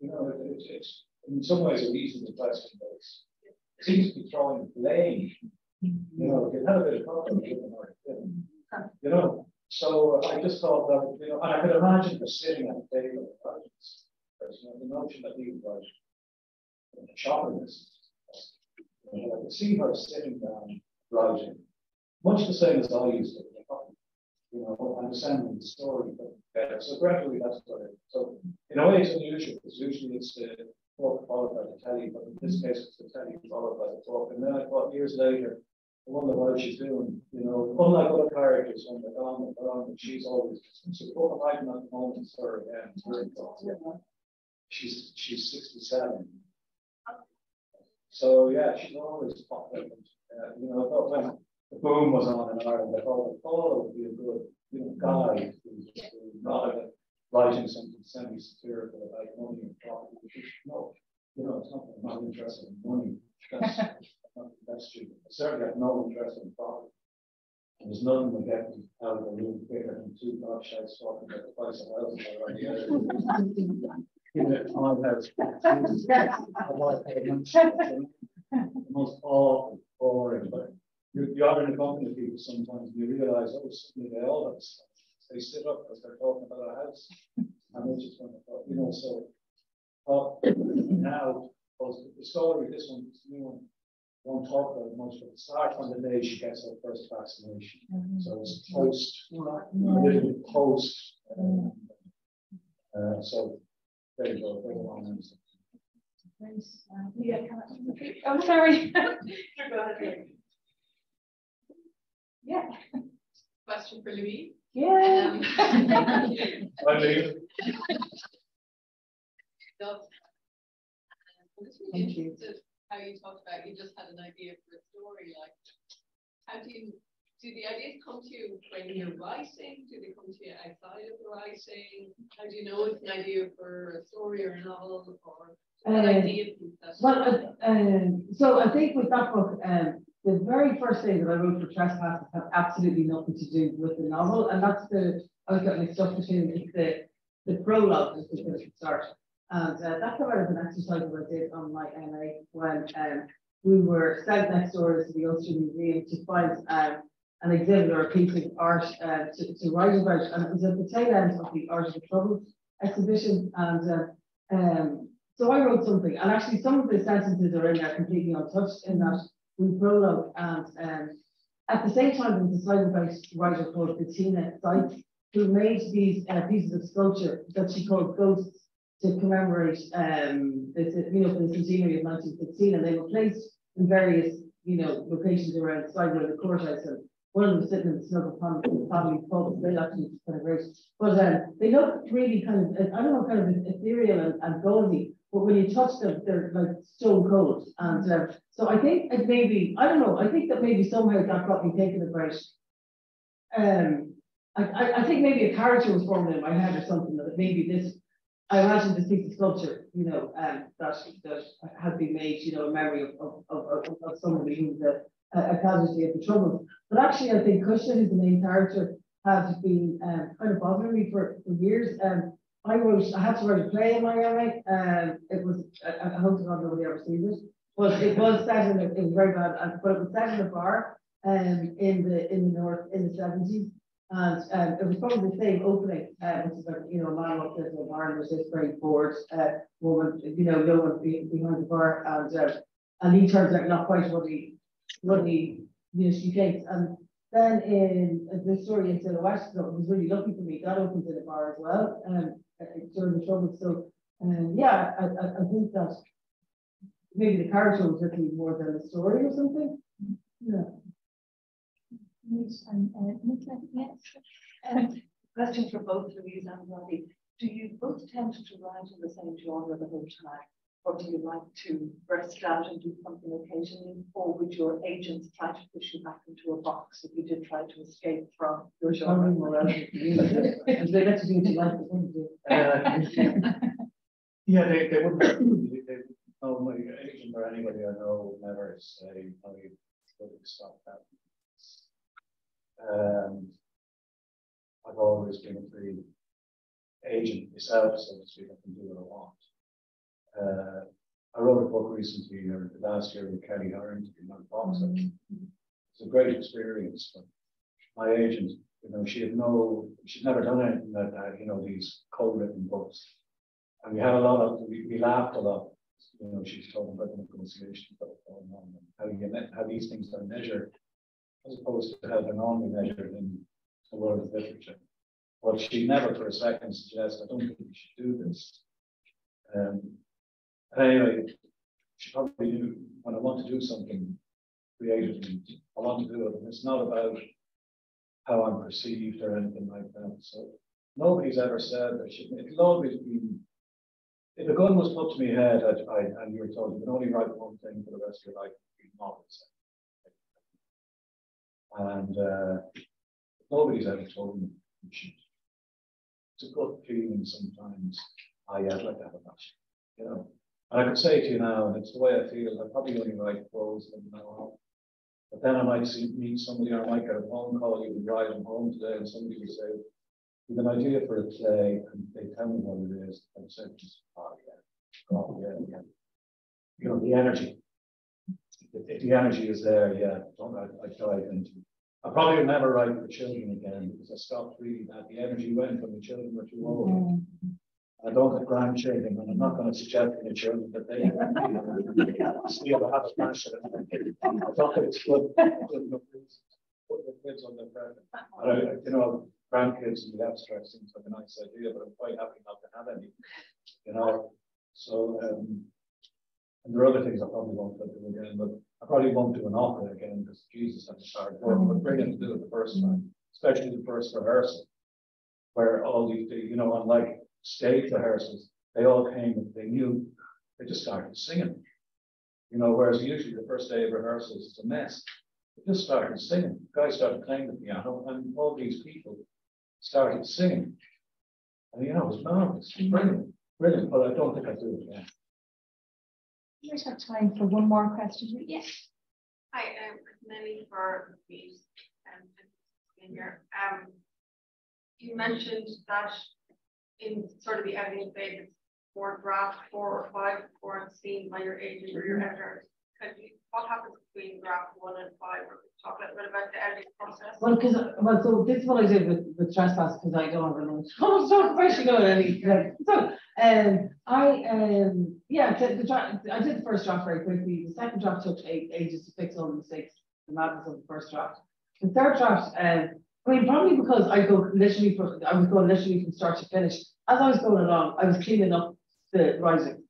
you know, it's, in some ways a reasonable question, but it seems to be throwing blame. You know, it had a bit of problem with them, you know. So uh, I just thought that, you know, and I could imagine her sitting at the table of projects. You know, the notion that he was shopping this. You know, I could see her sitting down writing, much the same as I used to you know, understanding the story better. So gradually that's what it So in a way it's unusual because usually it's the talk followed by the telly, but in this case it's the telly followed by the talk. And then I thought years later, I wonder what she's doing, you know, unlike other characters on the on the on, but she's always so of at the moment her again. Very She's she's 67. So yeah, she's always popped. Uh, you know, thought when the boom was on in Ireland, I thought that Paul would be a good you know, guy who's, who's rather writing something semi-satirical about money and property. No, you know, it's not, I'm not interested in money. That's, that's true. I certainly have no interest in property. And there's nothing that gets me out of the room quicker than two gobshites talking about the price of houses already. In a small house. The most awful, boring, but you, you in a company of people sometimes and you realise, oh, suddenly they all have stuff. They sit up because they're talking about a house. And they just want to, talk, you know, so but now, the story, this one, this new one, won't talk about it much, but it starts on the day she gets her first vaccination. Mm -hmm. So it's post, a little bit post. Um, uh, so there you go, very long answer. Yeah, I'm sorry. yeah. Question for Louise. Yeah. Um, I'm just really interested how you talked about you just had an idea for a story. Like, how do you do the ideas come to you when you're writing? Do they come to you outside of the writing? How do you know it's an idea for a story or a novel or what uh, idea Well, uh, um, so I think with that book, um, the very first thing that I wrote for Trespasses had absolutely nothing to do with the novel, and that's the I was getting mixed up between the the prologue is the start. And uh, that's about an exercise that I did on my MA when um, we were sent next door to the Ulster Museum to find um, an exhibit or a piece of art uh, to, to, write about. And it was at the tail end of the Art of the Trouble exhibition. And uh, um, so I wrote something, and actually some of the sentences are in there completely untouched in that we prologue. And um, at the same time, there was a a writer called Bettina Seitz, who made these uh, pieces of sculpture that she called ghosts to commemorate um, this, you know, the centenary of 1916, and they were placed in various, you know, locations around Sligo, the courthouse, and one of them sitting in the Snuggle Pond family pub. They actually kind of but um, they look really kind of, I don't know, kind of ethereal and, and gauzy. But when you touch them, they're like stone cold. And uh, so I think it maybe, I don't know, I think that maybe somehow that got me thinking about um, I, I, think maybe a character was formed in my head or something that maybe this I imagine this piece of sculpture, you know, um, that that has been made, you know, in memory of, of, of, of somebody who's a, a casualty of the trouble. But actually, I think Cushla, who's the main character, has been um, kind of bothering me for, for years. Um, I wrote, I had to write a play in MA. Um, it was, I, I hope God nobody ever sees it, but it was set in, a, it was very bad, but it was set in a bar um, in the in the north in the 70s. And um, it was probably the same opening, uh, which is like, you know, a man up there in the bar and there's this very bored uh, woman, you know, no one behind the bar. And uh, and he turns out not quite what he, you know, she thinks. And then in uh, the story in Silhouette, so it was really lucky for me, that opens in a bar as well um, uh, during the trouble. So, um, yeah, I, I, I think that maybe the character was looking more than the story or something. Yeah. Um, question for both Louise and Roddy. Do you both tend to write in the same genre the whole time? Or do you like to burst out and do something occasionally? Or would your agents try to push you back into a box if you did try to escape from your genre? and they let you do like Yeah, they, they wouldn't. They, they, no, my agent or anybody I know would never say, oh, you stop that. Um, I've always been a free agent myself, so to speak. I can do what I want. Uh, I wrote a book recently, or last year with Kellie Harrington, my boxer. Mm -hmm. It's a great experience. But my agent, you know, she had no, she'd never done anything like that, you know, these co-written books. And we had a lot of, we, we laughed a lot. You know, she's talking about the negotiation going on and how you how these things are measured as opposed to how they're normally measured in the world of literature. But she never for a second suggested, I don't think we should do this. Um, anyway, she probably knew when I want to do something creative, I want to do it. And it's not about how I'm perceived or anything like that. So nobody's ever said that she, it'll always be, if a gun was put to my head I, I, and you were told you can only write one thing for the rest of your life, be novels. And uh, nobody's ever told me you should. It's a good feeling sometimes. I oh, yeah, I'd like to have a match, you know. And I could say to you now, and it's the way I feel, I probably only write prose from now on. But then I might see, meet somebody, or I might get a phone call, you would drive them home today, and somebody would say, with an idea for a play, and they tell me what it is, and say, oh yeah, oh yeah, yeah. You know, the energy. if, the energy is there, yeah, don't I, I dive into. I probably will never write for children again because I stopped reading that. The energy went when the children were too old. Mm-hmm. I don't have grandchildren, and I'm not going to suggest to the children that they still have a passion. I thought it's good. good Put the kids on their present. I, you know, grandkids in the abstract seems like a nice idea, but I'm quite happy not to have any. You know, so um, and there are other things I probably won't do again, but I probably won't do an opera again because Jesus had to start work, but brilliant to do it the first time, especially the first rehearsal, where all these, you know, unlike stage rehearsals, they all came and they knew they just started singing. You know, whereas usually the first day of rehearsals is a mess. They just started singing. The guy started playing the piano, and all these people started singing. And you know, it was marvelous, brilliant, brilliant. But I don't think I do it again. We might have time for one more question. Yes. Hi, um, Nelly for me. Um, here. Um, you mentioned that in sort of the editing phase, it's more draft four or five before it's seen by your agent or your editor. Can you, what happens between draft one and five? Or talk a little bit about the editing process. Well, because well, so this is what I did with, with trespass because I don't have a lunch. Oh, so go? Any so um, I um, yeah, the, the draft, I did the first draft very quickly. The second draft took eight ages to fix all the mistakes, the madness of the first draft. The third draft, um, I mean, probably because I go literally from I was going literally from start to finish. As I was going along, I was cleaning up the writing.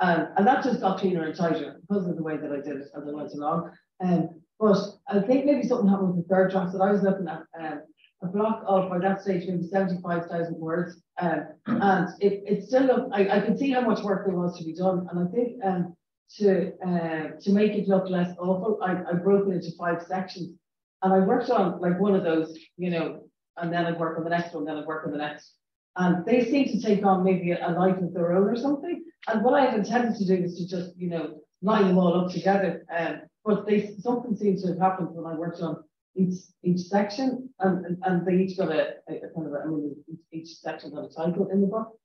Um, and that just got cleaner and tighter because of the way that I did it as I went along. Um, but I think maybe something happened with the third draft that I was looking at um, a block of by that stage maybe 75,000 words. Um, and it, it still looked, I, I could see how much work there was to be done. And I think um, to uh, to make it look less awful, I, I broke it into five sections. And I worked on like one of those, you know, and then I'd work on the next one, then I'd work on the next. And they seem to take on maybe a, life of their own or something. And what I had intended to do was to just, you know, line them all up together. Um, but they something seems to have happened when I worked on each each section, and and, and they each got a, a, a kind of a, I mean each, each section got a title in the book.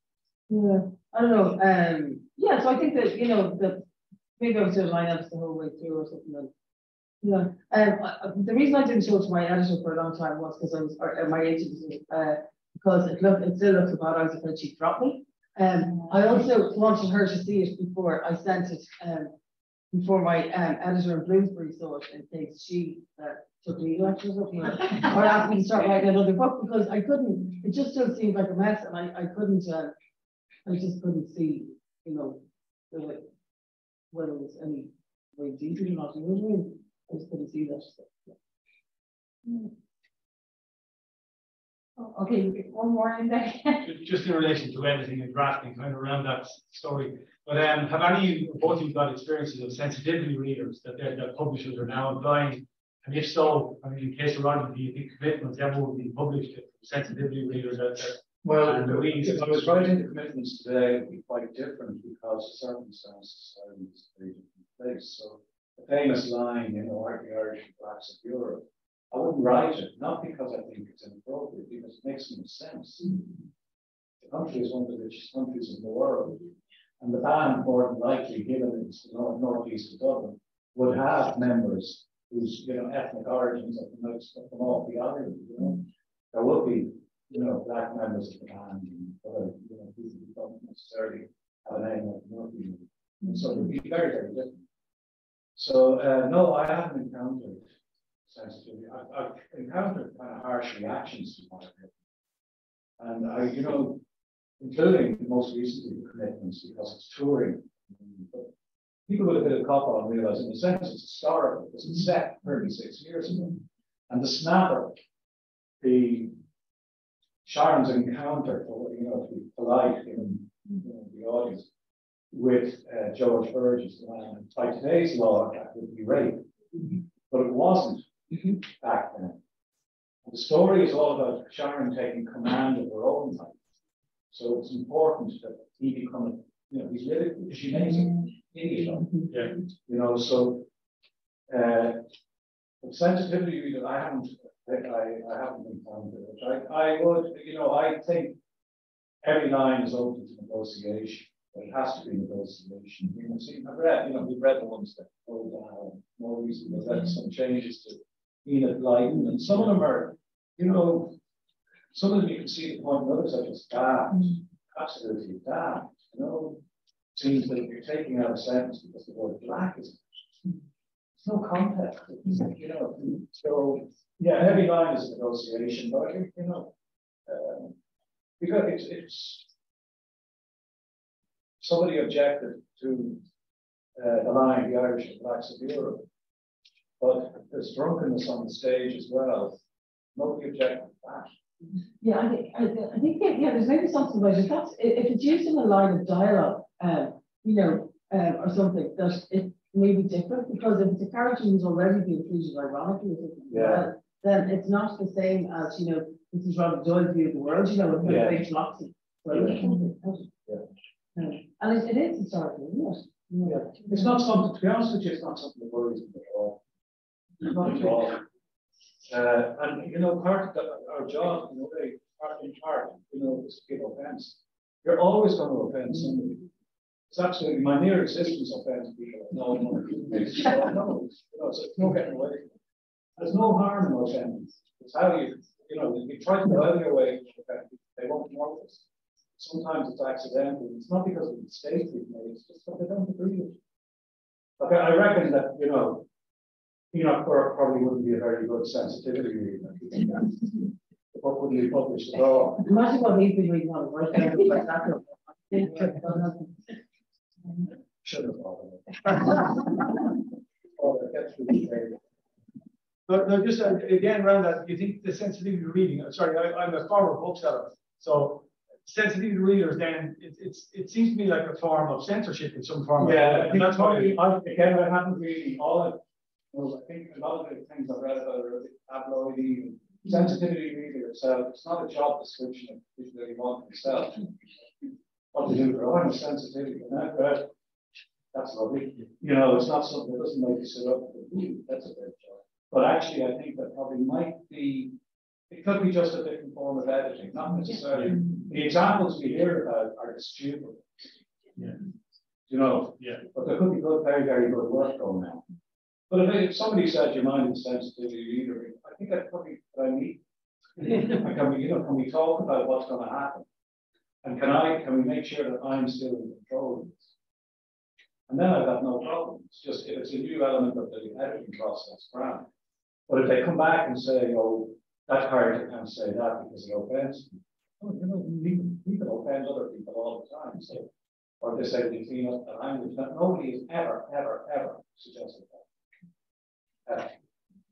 Yeah, I don't know. Um, yeah, so I think that you know that maybe I was doing line ups the whole way through or something. Yeah. Um, the reason I didn't show it to my editor for a long time was because I was, or, uh, my agent uh, because it looked, it still looked about I was afraid she'd drop me. Um, I also wanted her to see it before I sent it. Um, before my um, editor in Bloomsbury saw it in case she uh, took legal action or something, or asked me to start writing another book because I couldn't, it just still seemed like a mess and I, I couldn't, uh, I just couldn't see, you know, the whether it was any way deeper or not, you know what I mean? I just couldn't see that Okay, one more in there. just in relation to editing and drafting, kind of around that story. But um, have any both of you got experiences of sensitivity readers that, that publishers are now employing? And if so, I mean, in case of writing, do you think commitments ever will be published to sensitivity readers out there? Well, and if I was writing the commitments today, it would be quite different because the circumstances are in a very different place. So the famous line, you know, are the Irish blacks of Europe? I wouldn't write it, not because I think it's inappropriate, because it makes no sense. The country is one of the richest countries in the world. And the ban, more than likely, given it's the north, northeast of Dublin, would have members whose you know ethnic origins are from, from all the island. You know, there would be you know black members of the band, and other you know people who don't necessarily have an like Northeast. So it would be very very different. So uh, no, I haven't encountered sensitivity. I've, I've encountered kind of harsh reactions to my and I, you know, including most recently the commitments because it's touring. But people with a bit of cop on realize in a sense it's historical because it's set 36 years ago. And the snapper, the Sharon's encounter, for you know, to be polite in you know, the audience, with uh, George Burgess, and by today's law, that would be rape. But it wasn't back then. And the story is all about Sharon taking command of her own life. So it's important that he become, you know, he's living, she makes it idiot. Yeah. You know, so uh, the sensitivity that I haven't, I, I haven't been found it. I, I would, you know, I think every line is open to negotiation. It has to be negotiation. You know, see, I've read, you know, we've read the ones that go down more recently, we've read some changes to Enid Blyton, and some of them are, you know, some of them you can see the point, others are just daft, absolutely daft, you know. Seems that you're taking out a sentence because the word black is there's no context, you know. So yeah, heavy line is a negotiation, but I think, you know, um, because it's it's somebody objected to uh, the line the Irish and blacks of Europe, but there's drunkenness on the stage as well. Nobody objected to that. Yeah, I think, I, think, yeah, there's maybe something about it. That's, if it's used in a line of dialogue, um, you know, um, or something, that it may be different because if it's a character who's already been treated ironically, yeah. then it's not the same as, you know, this is Robert Doyle's view of the world, you know, with yeah. big Moxie. yeah. And it, it is isn't it? Yeah. It's not something, to be honest with you, it's not something that worries me at all. Not at all. Uh, and you know, part of our job, in a way, part in part, you know, is to give offense. You're always going to offend somebody. It's absolutely my mere existence offends people. No, no, no, no, you know, it's no getting away. There's no harm in offending. It's how you, you know, if you try to go out of your way to offend people. They won't notice. Sometimes it's accidental. It's not because of the mistake we've made. It's just that they don't agree with. Okay, I reckon that you know Enoch probably wouldn't be a very good sensitivity reader. The book wouldn't be published at all. Imagine what he's been reading on the worst like that. Should have thought But no, just uh, again around that, you think the sensitivity reading? I'm sorry, I, am a former bookseller, so sensitivity to readers. Then it, it's it seems to me like a form of censorship in some form. Yeah, I think that's why again I haven't really all of well, I think a lot of the things I've read about are a bit tabloidy and sensitivity reader itself. It's not a job description of people that you want themselves. What to do for oh, I'm sensitivity and that, but that's lovely. You know, it's not something that doesn't make you sit up and that's a great job. But actually, I think that probably might be, it could be just a different form of editing, not necessarily. The examples we hear about are stupid. Yeah. You know, yeah. But there could be good, very, very good work going on. But if, if somebody said your mind is sensitivity reader, I think that's probably what I need. can we, you know, can we talk about what's going to happen? And can I, can we make sure that I'm still in control of this? And then I've got no problem. It's just if it's a new element of the editing process, grand. But if they come back and say, oh, that character can't say that because it offends me. Oh, you know, people offend other people all the time. So, or they say they clean up the language. That nobody has ever, ever, ever suggested that.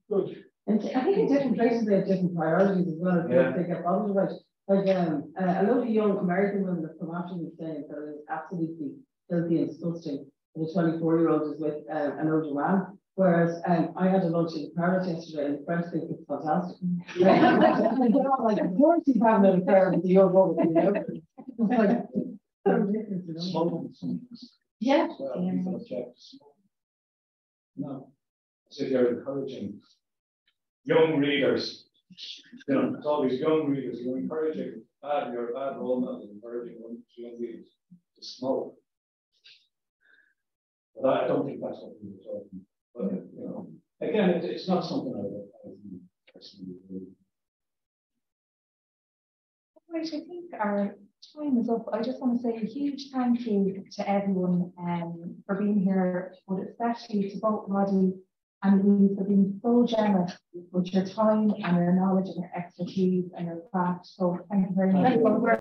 Good. And I think in different places they have different priorities as well. Yeah. They get bothered about. Like um, uh, a lot of young American women have come after me saying that it's absolutely filthy and disgusting. The 24 year old is with uh, an older man. Whereas um, I had a lunch in the Paris yesterday and the French think it's fantastic. like, of course he's having an affair with the young woman, you know. like, so Yeah. No as if you're encouraging young readers. You know, it's all these young readers, you're encouraging bad, you're a bad role model, encouraging young readers to smoke. But I don't think that's what we were talking about. But, you know, again, it, it's not something I would personally do. Right, I think our time is up. I just want to say a huge thank you to everyone um, for being here, but especially to both Roddy and we have been so generous with your time and your knowledge and your expertise and your craft. So thank you very much.